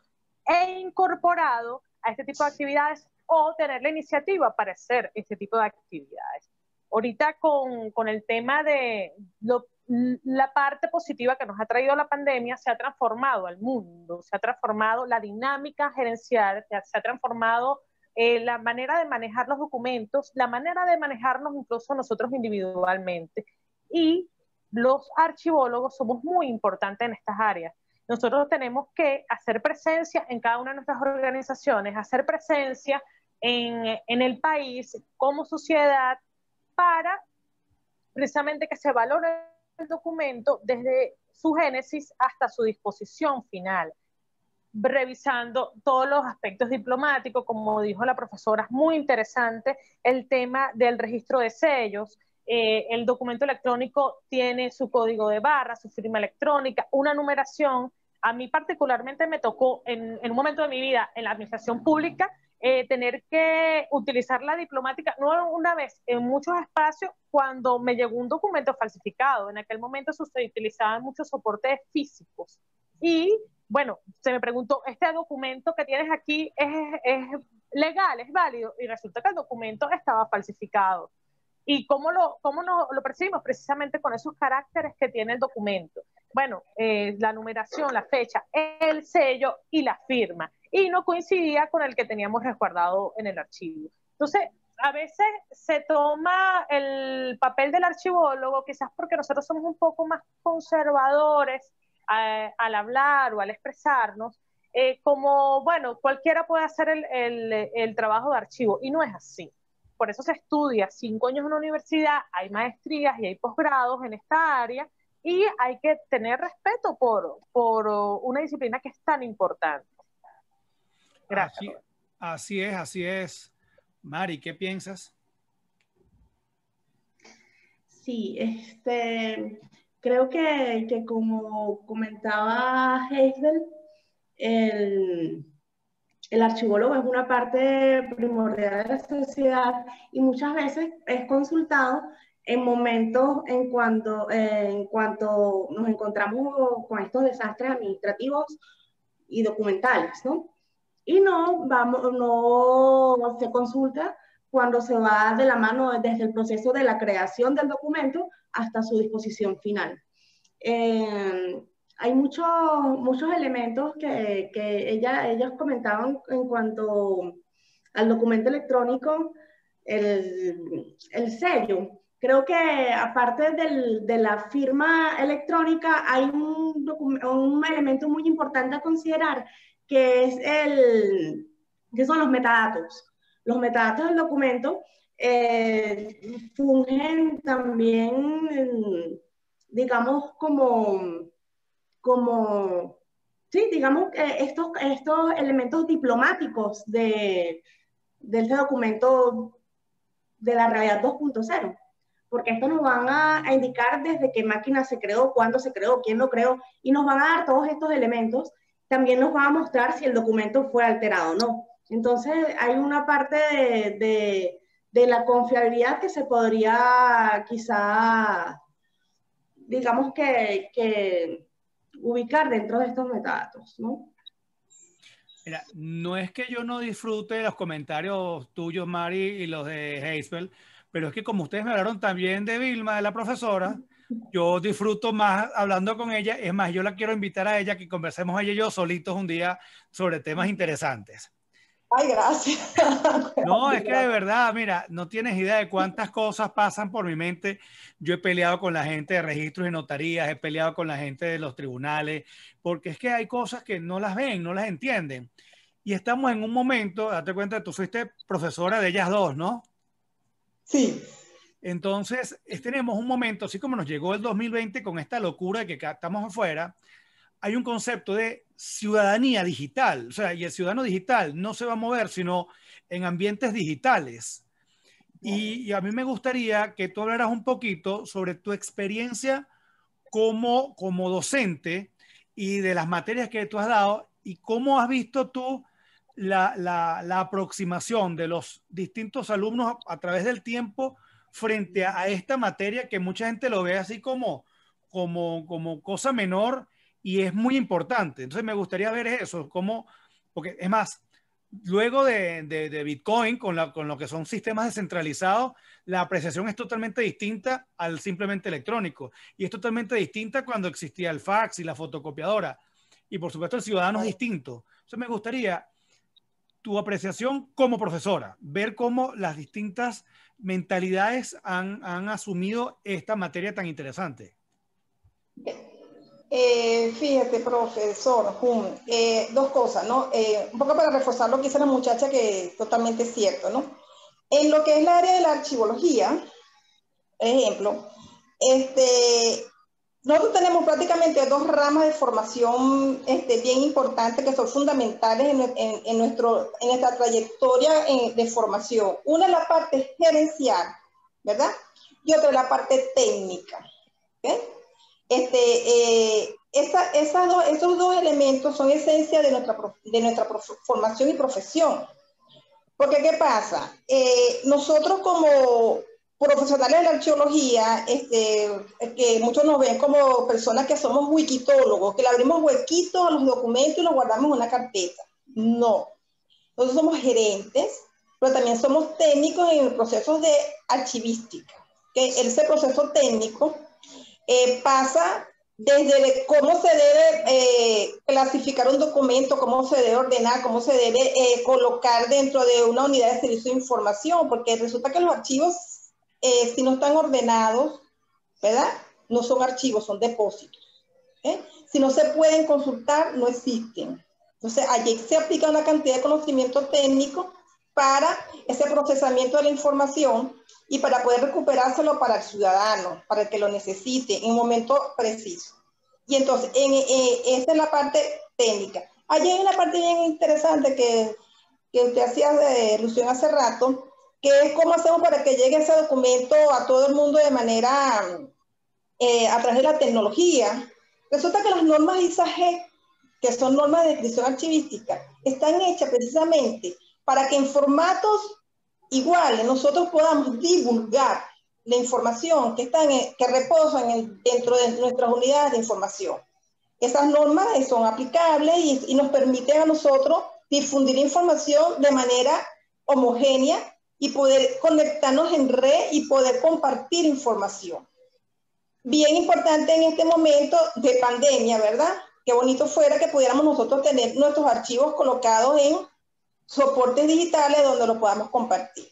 e incorporado a este tipo de actividades o tener la iniciativa para hacer este tipo de actividades. Ahorita con, con el tema de lo, la parte positiva que nos ha traído la pandemia se ha transformado al mundo, se ha transformado la dinámica gerencial, se ha transformado eh, la manera de manejar los documentos, la manera de manejarnos incluso nosotros individualmente. Y los archivólogos somos muy importantes en estas áreas. Nosotros tenemos que hacer presencia en cada una de nuestras organizaciones, hacer presencia en, en el país como sociedad para precisamente que se valore el documento desde su génesis hasta su disposición final, revisando todos los aspectos diplomáticos, como dijo la profesora, es muy interesante el tema del registro de sellos. Eh, el documento electrónico tiene su código de barra, su firma electrónica, una numeración. A mí particularmente me tocó en, en un momento de mi vida en la administración pública eh, tener que utilizar la diplomática, no una vez, en muchos espacios, cuando me llegó un documento falsificado. En aquel momento se utilizaban muchos soportes físicos. Y bueno, se me preguntó, ¿este documento que tienes aquí es, legal, es válido? Y resulta que el documento estaba falsificado. ¿Y cómo lo, cómo no, lo percibimos? Precisamente con esos caracteres que tiene el documento. Bueno, eh, la numeración, la fecha, el sello y la firma y no coincidía con el que teníamos resguardado en el archivo. Entonces, a veces se toma el papel del archivólogo, quizás porque nosotros somos un poco más conservadores al hablar o al expresarnos, eh, como, bueno, cualquiera puede hacer el, el, el trabajo de archivo, y no es así. Por eso se estudia cinco años en la universidad, hay maestrías y hay posgrados en esta área, y hay que tener respeto por, por una disciplina que es tan importante. Gracias. Así, así es, así es. Mari, ¿qué piensas? Sí, este, creo que, que como comentaba Hazel, el, el archivólogo es una parte primordial de la sociedad y muchas veces es consultado en momentos en cuanto, en cuanto nos encontramos con estos desastres administrativos y documentales, ¿no? y no, vamos, no se consulta cuando se va de la mano desde el proceso de la creación del documento hasta su disposición final. Eh, hay muchos muchos elementos que, que ella, ellos comentaban en cuanto al documento electrónico. el, el sello. Creo que aparte del, de la firma electrónica hay un, un, elemento muy importante a considerar que es el que son los metadatos. Los metadatos del documento eh, fungen también, digamos, como, como sí, digamos, que estos, estos elementos diplomáticos de, de este documento de la realidad 2.0 porque esto nos van a, indicar desde qué máquina se creó, cuándo se creó, quién lo creó, y nos van a dar todos estos elementos. También nos va a mostrar si el documento fue alterado o no. Entonces, hay una parte de, de, la confiabilidad que se podría quizá, digamos que, ubicar dentro de estos metadatos, ¿no? Mira, no es que yo no disfrute de los comentarios tuyos, Mari, y los de Hazel, pero es que como ustedes me hablaron también de Vilma, de la profesora, yo disfruto más hablando con ella. Es más, yo la quiero invitar a ella que conversemos ella y yo solitos un día sobre temas interesantes. Ay, gracias. No, es que de verdad, mira, no tienes idea de cuántas cosas pasan por mi mente. Yo he peleado con la gente de registros y notarías, he peleado con la gente de los tribunales, porque es que hay cosas que no las ven, no las entienden. Y estamos en un momento, date cuenta, tú fuiste profesora de ellas dos, ¿no? Sí. Entonces, tenemos un momento, así como nos llegó el 2020 con esta locura de que estamos afuera, hay un concepto de ciudadanía digital, o sea, y el ciudadano digital no se va a mover sino en ambientes digitales. Y, a mí me gustaría que tú hablaras un poquito sobre tu experiencia como, como docente y de las materias que tú has dado y cómo has visto tú la, la, aproximación de los distintos alumnos a, través del tiempo frente a, esta materia que mucha gente lo ve así como, como, como cosa menor y es muy importante. Entonces me gustaría ver eso, como, porque es más, luego de, de, Bitcoin, con, la, con lo que son sistemas descentralizados, la apreciación es totalmente distinta al simplemente electrónico. Y es totalmente distinta cuando existía el fax y la fotocopiadora. Y por supuesto el ciudadano es distinto. Entonces me gustaría tu apreciación como profesora, ver cómo las distintas mentalidades han, han asumido esta materia tan interesante. Eh, fíjate, profesor, eh, dos cosas, ¿no? Eh, un poco para reforzar lo que dice la muchacha, que es totalmente cierto, ¿no? En lo que es la área de la archivología, ejemplo, este, nosotros tenemos prácticamente dos ramas de formación este, bien importantes que son fundamentales en, nuestro, en nuestra trayectoria de formación. Una es la parte gerencial, ¿verdad? Y otra es la parte técnica. Este, eh, esos dos elementos son esencia de nuestra, de nuestra formación y profesión. Porque, ¿qué pasa? Eh, nosotros como profesionales de la arqueología, este, que muchos nos ven como personas que somos wikitólogos, que le abrimos huequitos a los documentos y los guardamos en una carpeta. No. Nosotros somos gerentes, pero también somos técnicos en el proceso de archivística. Que ese proceso técnico eh, pasa desde cómo se debe eh, clasificar un documento, cómo se debe ordenar, cómo se debe eh, colocar dentro de una unidad de servicio de información, porque resulta que los archivos eh, si no están ordenados, ¿verdad? No son archivos, son depósitos. ¿eh? Si no se pueden consultar, no existen. Entonces, allí se aplica una cantidad de conocimiento técnico para ese procesamiento de la información y para poder recuperárselo para el ciudadano, para el que lo necesite en un momento preciso. Y entonces, en, eh, esa es la parte técnica. Allí hay una parte bien interesante que, que usted hacía de ilusión hace rato, que es cómo hacemos para que llegue ese documento a todo el mundo de manera, eh, a través de la tecnología. Resulta que las normas ISAG, que son normas de descripción archivística, están hechas precisamente para que en formatos iguales nosotros podamos divulgar la información que, están que reposa dentro de nuestras unidades de información. Esas normas son aplicables y, y nos permiten a nosotros difundir información de manera homogénea y poder conectarnos en red y poder compartir información. Bien importante en este momento de pandemia, ¿verdad? Qué bonito fuera que pudiéramos nosotros tener nuestros archivos colocados en soportes digitales donde lo podamos compartir.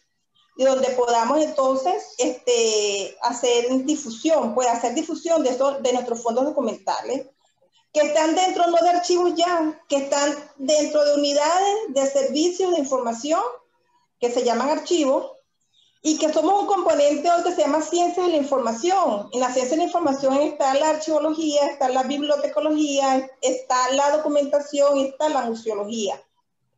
y donde podamos entonces este, hacer difusión, pues hacer difusión de, de nuestros fondos documentales, que están dentro no de archivos ya, que están dentro de unidades de servicios de información que se llaman archivos y que somos un componente que se llama ciencias de la información. En la ciencia de la información está la archivología, está la bibliotecología, está la documentación, está la museología.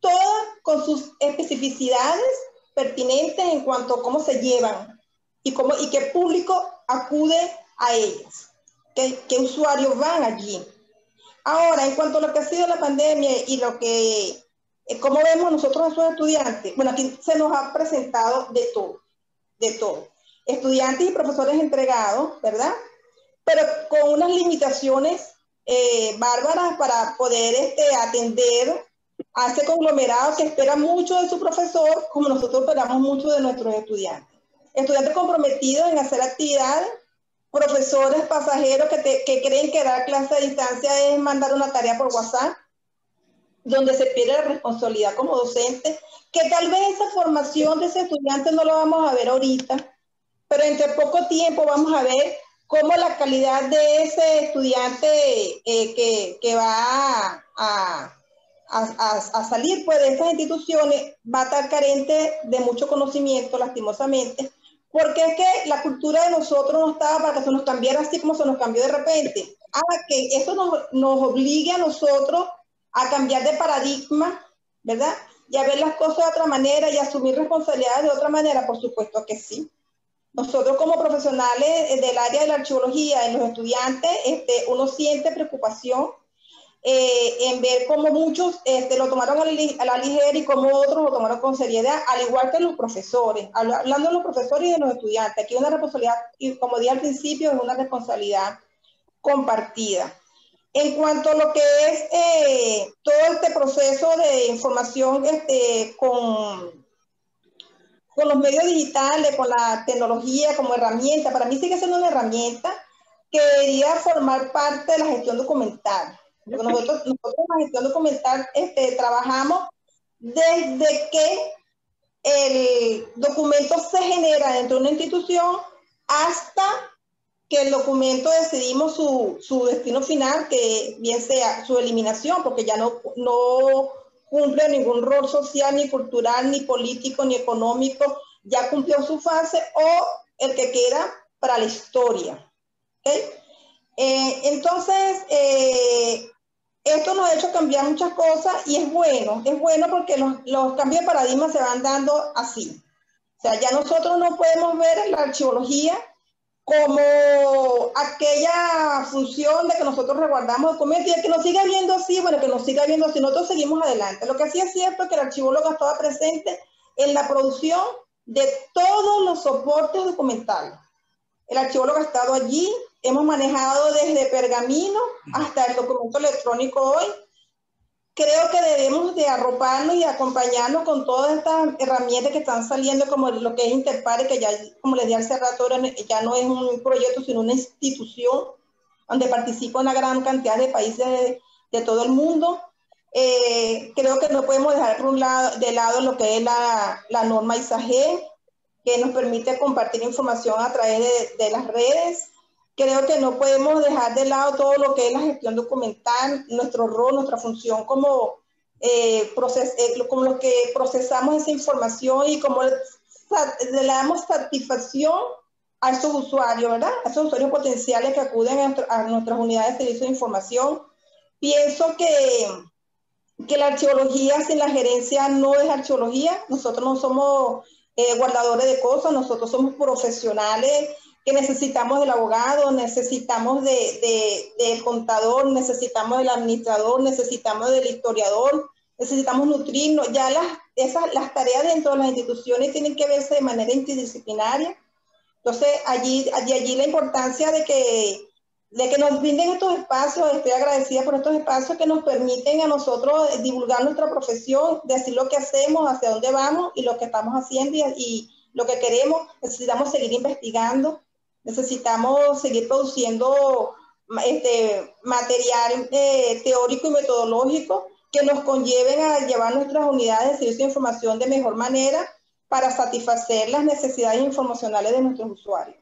Todas con sus especificidades pertinentes en cuanto a cómo se llevan y, cómo, y qué público acude a ellas, qué, qué usuarios van allí. Ahora, en cuanto a lo que ha sido la pandemia y lo que, eh, cómo vemos nosotros a esos estudiantes, bueno, aquí se nos ha presentado de todo, de todo. Estudiantes y profesores entregados, ¿verdad? Pero con unas limitaciones eh, bárbaras para poder este, atender a ese conglomerado que espera mucho de su profesor, como nosotros esperamos mucho de nuestros estudiantes. Estudiantes comprometidos en hacer actividades, profesores pasajeros que, que creen que dar clase a distancia es mandar una tarea por WhatsApp, donde se pierde la responsabilidad como docente, que tal vez esa formación de ese estudiante no lo vamos a ver ahorita, pero entre poco tiempo vamos a ver cómo la calidad de ese estudiante eh, que, que, va a a, salir pues, de estas instituciones va a estar carente de mucho conocimiento, lastimosamente, porque es que la cultura de nosotros no estaba para que se nos cambiara así como se nos cambió de repente. A que eso nos, nos obligue a nosotros a cambiar de paradigma, ¿verdad? Y a ver las cosas de otra manera y asumir responsabilidades de otra manera, por supuesto que sí. Nosotros como profesionales del área de la archeología, en los estudiantes, este, uno siente preocupación eh, en ver cómo muchos este, lo tomaron a la, ligera y cómo otros lo tomaron con seriedad, al igual que los profesores. Hablando de los profesores y de los estudiantes, aquí una responsabilidad, y como dije al principio, es una responsabilidad compartida. En cuanto a lo que es eh, todo este proceso de información este, con, con los medios digitales, con la tecnología como herramienta, para mí sigue siendo una herramienta que debería formar parte de la gestión documental nosotros, nosotros en la gestión documental este, trabajamos desde que el documento se genera dentro de una institución hasta que el documento decidimos su, su, destino final, que bien sea su eliminación, porque ya no, no cumple ningún rol social, ni cultural, ni político, ni económico, ya cumplió su fase, o el que queda para la historia. ¿okay? Eh, entonces, eh, esto nos ha hecho cambiar muchas cosas y es bueno, es bueno porque los, los, cambios de paradigma se van dando así. O sea, ya nosotros no podemos ver la archivología como aquella función de que nosotros resguardamos documentos y que nos siga viendo así, bueno, que nos siga viendo así, nosotros seguimos adelante. Lo que sí es cierto es que el archivólogo estaba presente en la producción de todos los soportes documentales. El archivólogo ha estado allí, hemos manejado desde pergamino hasta el documento electrónico hoy. Creo que debemos de arroparnos y acompañarnos con todas estas herramientas que están saliendo, como lo que es Interpare, que ya, como les dije hace rato, ya no es un proyecto, sino una institución donde participa una gran cantidad de países de, todo el mundo. Eh, creo que no podemos dejar por un lado, de lado lo que es la, la norma ISAG, que nos permite compartir información a través de, de las redes creo que no podemos dejar de lado todo lo que es la gestión documental, nuestro rol, nuestra función como, eh, proces eh, como los que procesamos esa información y como le, damos satisfacción a esos usuarios, ¿verdad? A esos usuarios potenciales que acuden a, nuestras unidades de servicio de información. Pienso que, que la archeología sin la gerencia no es archeología. Nosotros no somos eh, guardadores de cosas, nosotros somos profesionales que necesitamos del abogado, necesitamos de, del contador, necesitamos del administrador, necesitamos del historiador, necesitamos nutrirnos. Ya las, esas, las tareas dentro de las instituciones tienen que verse de manera interdisciplinaria. Entonces, allí, allí, allí la importancia de que, de que nos brinden estos espacios, estoy agradecida por estos espacios que nos permiten a nosotros divulgar nuestra profesión, decir lo que hacemos, hacia dónde vamos y lo que estamos haciendo y, y lo que queremos. Necesitamos seguir investigando, Necesitamos seguir produciendo este, material eh, teórico y metodológico que nos conlleven a llevar nuestras unidades de servicio de información de mejor manera para satisfacer las necesidades informacionales de nuestros usuarios.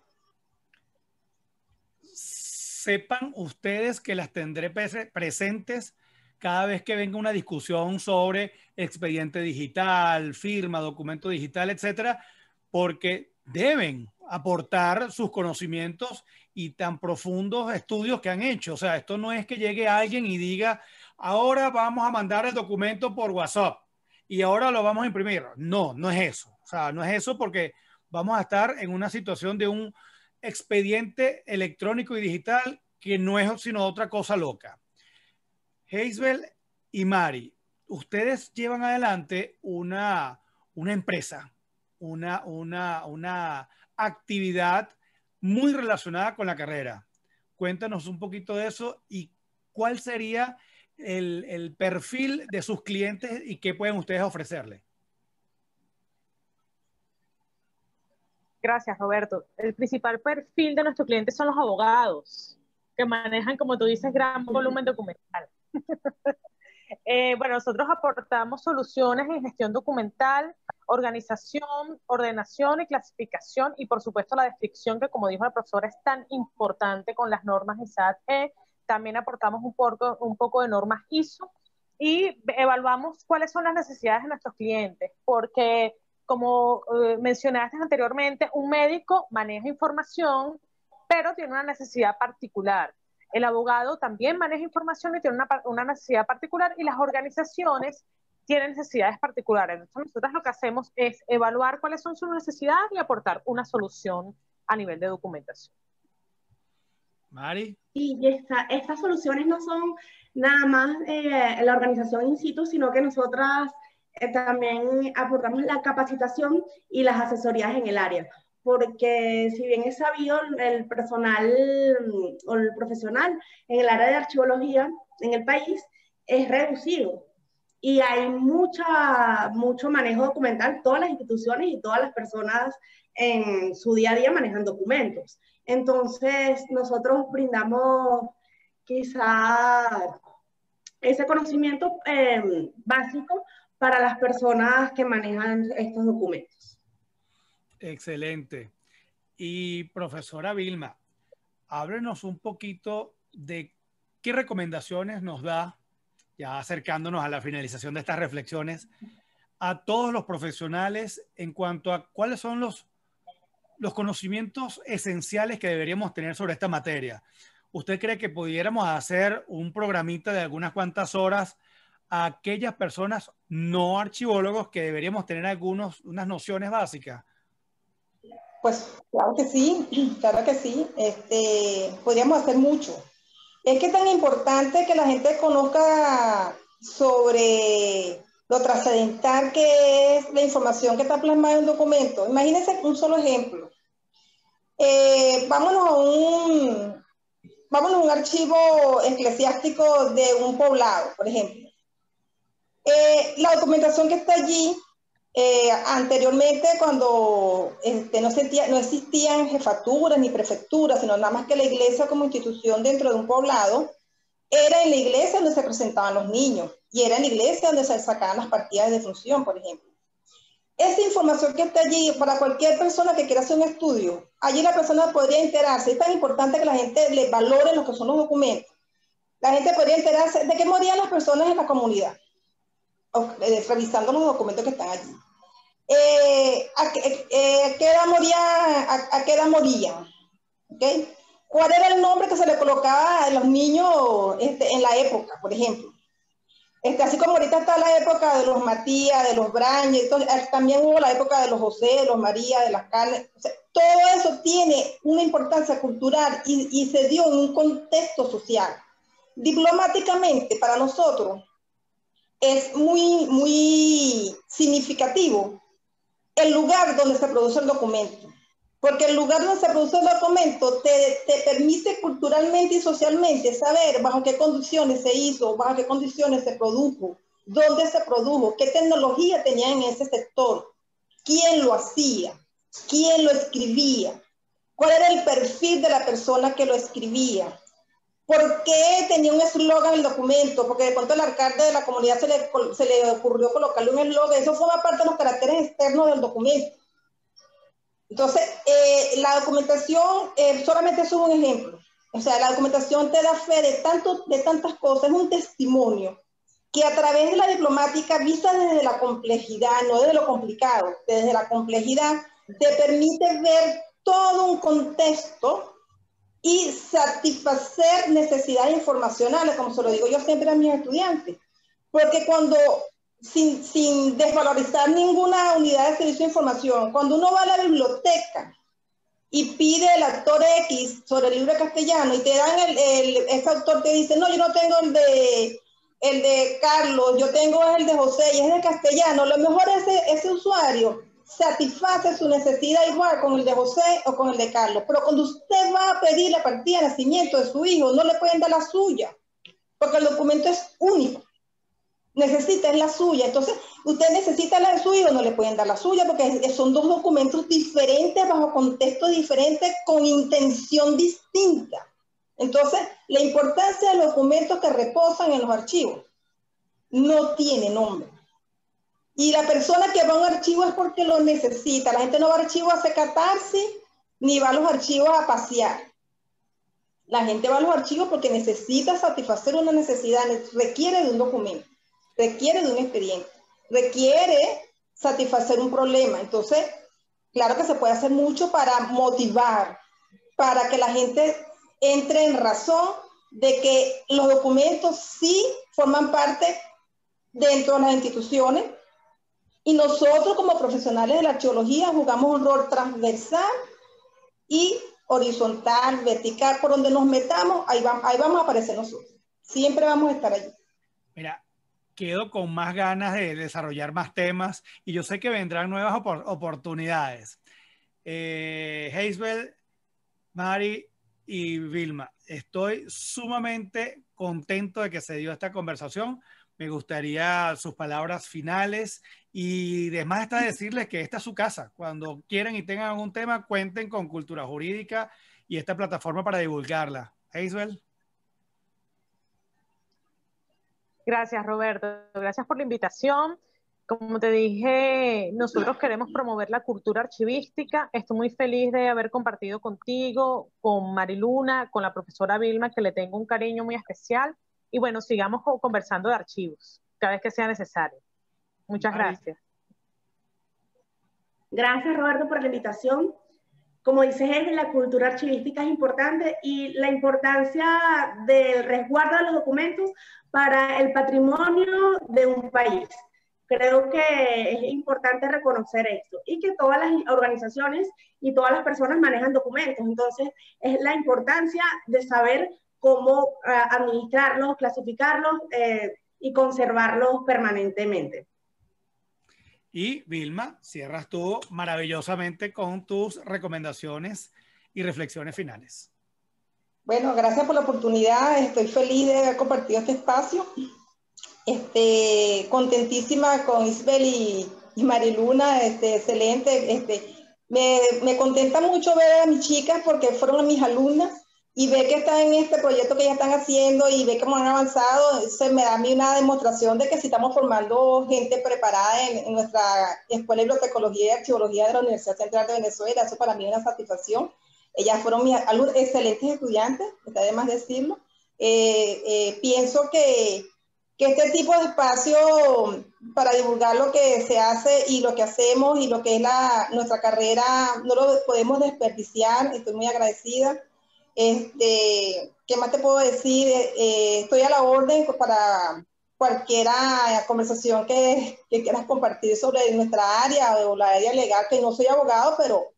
Sepan ustedes que las tendré presentes cada vez que venga una discusión sobre expediente digital, firma, documento digital, etcétera, porque deben aportar sus conocimientos y tan profundos estudios que han hecho. O sea, esto no es que llegue alguien y diga, ahora vamos a mandar el documento por WhatsApp y ahora lo vamos a imprimir. No, no es eso. O sea, no es eso porque vamos a estar en una situación de un expediente electrónico y digital que no es sino otra cosa loca. Hazel y Mari, ustedes llevan adelante una, una empresa, una, una, una actividad muy relacionada con la carrera. Cuéntanos un poquito de eso y cuál sería el, el perfil de sus clientes y qué pueden ustedes ofrecerle. Gracias, Roberto. El principal perfil de nuestros clientes son los abogados, que manejan, como tú dices, gran volumen documental. Eh, bueno, nosotros aportamos soluciones en gestión documental, organización, ordenación y clasificación y por supuesto la descripción que como dijo el profesor es tan importante con las normas ISAT-E. También aportamos un poco, un poco de normas ISO y evaluamos cuáles son las necesidades de nuestros clientes, porque como eh, mencionaste anteriormente, un médico maneja información, pero tiene una necesidad particular. El abogado también maneja información y tiene una, una necesidad particular y las organizaciones tienen necesidades particulares. Entonces, nosotros lo que hacemos es evaluar cuáles son sus necesidades y aportar una solución a nivel de documentación. Mari. Y esta, estas soluciones no son nada más eh, la organización in situ, sino que nosotras eh, también aportamos la capacitación y las asesorías en el área porque si bien es sabido, el personal o el profesional en el área de archivología en el país es reducido y hay mucha, mucho manejo documental, todas las instituciones y todas las personas en su día a día manejan documentos. Entonces, nosotros brindamos quizá ese conocimiento eh, básico para las personas que manejan estos documentos. Excelente. Y profesora Vilma, háblenos un poquito de qué recomendaciones nos da, ya acercándonos a la finalización de estas reflexiones, a todos los profesionales en cuanto a cuáles son los, los conocimientos esenciales que deberíamos tener sobre esta materia. ¿Usted cree que pudiéramos hacer un programita de algunas cuantas horas a aquellas personas no archivólogos que deberíamos tener algunos, unas nociones básicas? Pues claro que sí, claro que sí. Este, podríamos hacer mucho. Es que es tan importante que la gente conozca sobre lo trascendental que es la información que está plasmada en un documento. Imagínense un solo ejemplo. Eh, vámonos a un, vámonos a un archivo eclesiástico de un poblado, por ejemplo. Eh, la documentación que está allí eh, anteriormente, cuando este, no, no existían jefaturas ni prefecturas, sino nada más que la iglesia como institución dentro de un poblado, era en la iglesia donde se presentaban los niños y era en la iglesia donde se sacaban las partidas de función, por ejemplo. Esa información que está allí, para cualquier persona que quiera hacer un estudio, allí la persona podría enterarse. Es tan importante que la gente le valore lo que son los documentos. La gente podría enterarse de qué morían las personas en la comunidad eh, revisando los documentos que están allí. Eh, ¿a, eh, qué edad moría, a, qué edad morían? ¿Okay? ¿Cuál era el nombre que se le colocaba a los niños este, en la época, por ejemplo? Este, así como ahorita está la época de los Matías, de los Brañes, también hubo la época de los José, de los María, de las Carnes. todo eso tiene una importancia cultural y, y se dio en un contexto social. Diplomáticamente, para nosotros, es muy, muy significativo el lugar donde se produce el documento. Porque el lugar donde se produce el documento te, te, permite culturalmente y socialmente saber bajo qué condiciones se hizo, bajo qué condiciones se produjo, dónde se produjo, qué tecnología tenía en ese sector, quién lo hacía, quién lo escribía, cuál era el perfil de la persona que lo escribía, ¿Por qué tenía un eslogan el documento? Porque de pronto el alcalde de la comunidad se le, se le ocurrió colocarle un eslogan. Eso forma parte de los caracteres externos del documento. Entonces, eh, la documentación eh, solamente es un ejemplo. O sea, la documentación te da fe de, tanto, de tantas cosas, es un testimonio que a través de la diplomática, vista desde la complejidad, no desde lo complicado, desde la complejidad, te permite ver todo un contexto y satisfacer necesidades informacionales, como se lo digo yo siempre a mis estudiantes. Porque cuando, sin, sin desvalorizar ninguna unidad de servicio de información, cuando uno va a la biblioteca y pide el actor X sobre el libro castellano y te dan el, el, ese autor te dice, no, yo no tengo el de, el de Carlos, yo tengo el de José y es de castellano, lo mejor ese, ese usuario satisface su necesidad igual con el de José o con el de Carlos. Pero cuando usted va a pedir la partida de nacimiento de su hijo, no le pueden dar la suya, porque el documento es único. Necesita es la suya. Entonces, usted necesita la de su hijo, no le pueden dar la suya, porque son dos documentos diferentes, bajo contexto diferente, con intención distinta. Entonces, la importancia de los documentos que reposan en los archivos no tiene nombre. Y la persona que va a un archivo es porque lo necesita. La gente no va a archivo a secatarse, ni va a los archivos a pasear. La gente va a los archivos porque necesita satisfacer una necesidad, requiere de un documento, requiere de un expediente, requiere satisfacer un problema. Entonces, claro que se puede hacer mucho para motivar, para que la gente entre en razón de que los documentos sí forman parte dentro de las instituciones, y nosotros como profesionales de la arqueología jugamos un rol transversal y horizontal, vertical, por donde nos metamos, ahí, vamos, ahí vamos a aparecer nosotros. Siempre vamos a estar allí. Mira, quedo con más ganas de desarrollar más temas y yo sé que vendrán nuevas oportunidades. Eh, Hazel, Mari y Vilma, estoy sumamente contento de que se dio esta conversación. Me gustaría sus palabras finales y además está decirles que esta es su casa. Cuando quieran y tengan algún tema, cuenten con Cultura Jurídica y esta plataforma para divulgarla. Hazel. Gracias, Roberto. Gracias por la invitación. Como te dije, nosotros queremos promover la cultura archivística. Estoy muy feliz de haber compartido contigo, con Mariluna, con la profesora Vilma, que le tengo un cariño muy especial. Y bueno, sigamos conversando de archivos cada vez que sea necesario. Muchas gracias. Gracias, Roberto, por la invitación. Como dice Henry, la cultura archivística es importante y la importancia del resguardo de los documentos para el patrimonio de un país. Creo que es importante reconocer esto y que todas las organizaciones y todas las personas manejan documentos. Entonces, es la importancia de saber cómo eh, administrarlos, clasificarlos eh, y conservarlos permanentemente. Y Vilma, cierras tú maravillosamente con tus recomendaciones y reflexiones finales. Bueno, gracias por la oportunidad. Estoy feliz de haber compartido este espacio. Este, contentísima con Isabel y, y Mariluna, este, excelente. Este, me, me contenta mucho ver a mis chicas porque fueron mis alumnas y ver que están en este proyecto que ya están haciendo y ver cómo han avanzado, eso me da a mí una demostración de que si estamos formando gente preparada en, nuestra Escuela de Bibliotecología y Archivología de la Universidad Central de Venezuela, eso para mí es una satisfacción. Ellas fueron mis excelentes estudiantes, está de más decirlo. Eh, eh, pienso que, que este tipo de espacio para divulgar lo que se hace y lo que hacemos y lo que es la, nuestra carrera, no lo podemos desperdiciar, estoy muy agradecida este, ¿Qué más te puedo decir? Eh, eh, estoy a la orden para cualquier conversación que, que, quieras compartir sobre nuestra área o la área legal, que no soy abogado, pero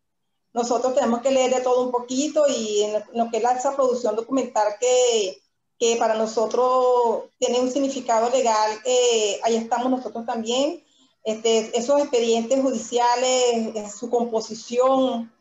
nosotros tenemos que leer de todo un poquito y en lo que es la, esa producción documental que, que para nosotros tiene un significado legal, eh, ahí estamos nosotros también. Este, esos expedientes judiciales, su composición,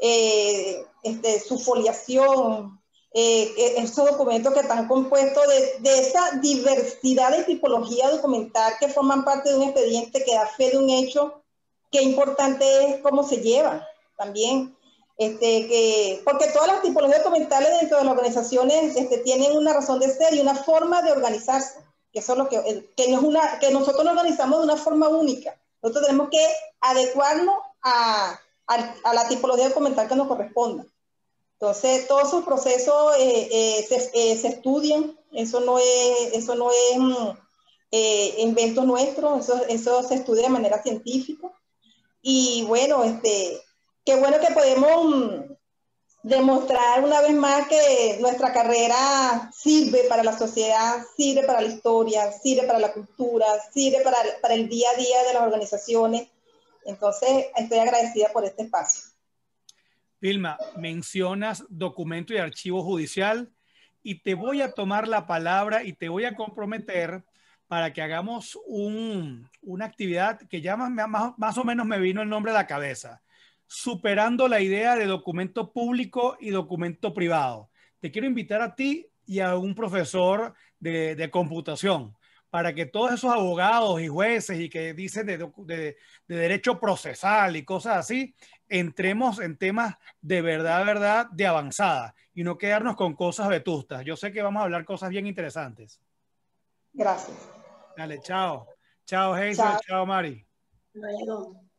eh, este, su foliación, eh, eh, esos documentos que están compuestos de, de, esa diversidad de tipología documental que forman parte de un expediente que da fe de un hecho, qué importante es cómo se lleva también. Este, que, porque todas las tipologías documentales dentro de las organizaciones este, tienen una razón de ser y una forma de organizarse, que eso es lo que, que, no es una, que nosotros nos organizamos de una forma única. Nosotros tenemos que adecuarnos a, a, la tipología documental que nos corresponda. Entonces, todos esos procesos eh, eh, se, eh, se, estudian, eso no es, eso no es mm, invento nuestro, eso, eso se estudia de manera científica. Y bueno, este, qué bueno que podemos mm, demostrar una vez más que nuestra carrera sirve para la sociedad, sirve para la historia, sirve para la cultura, sirve para, para el día a día de las organizaciones. Entonces, estoy agradecida por este espacio. Vilma, mencionas documento y archivo judicial y te voy a tomar la palabra y te voy a comprometer para que hagamos un, una actividad que ya más, más, o menos me vino el nombre a la cabeza, superando la idea de documento público y documento privado. Te quiero invitar a ti y a un profesor de computación para que todos esos abogados y jueces y que dicen de, de, de, derecho procesal y cosas así, entremos en temas de verdad, verdad, de avanzada y no quedarnos con cosas vetustas. Yo sé que vamos a hablar cosas bien interesantes. Gracias. Dale, chao. Chao, Hazel. Chao, chao Mari. Luego.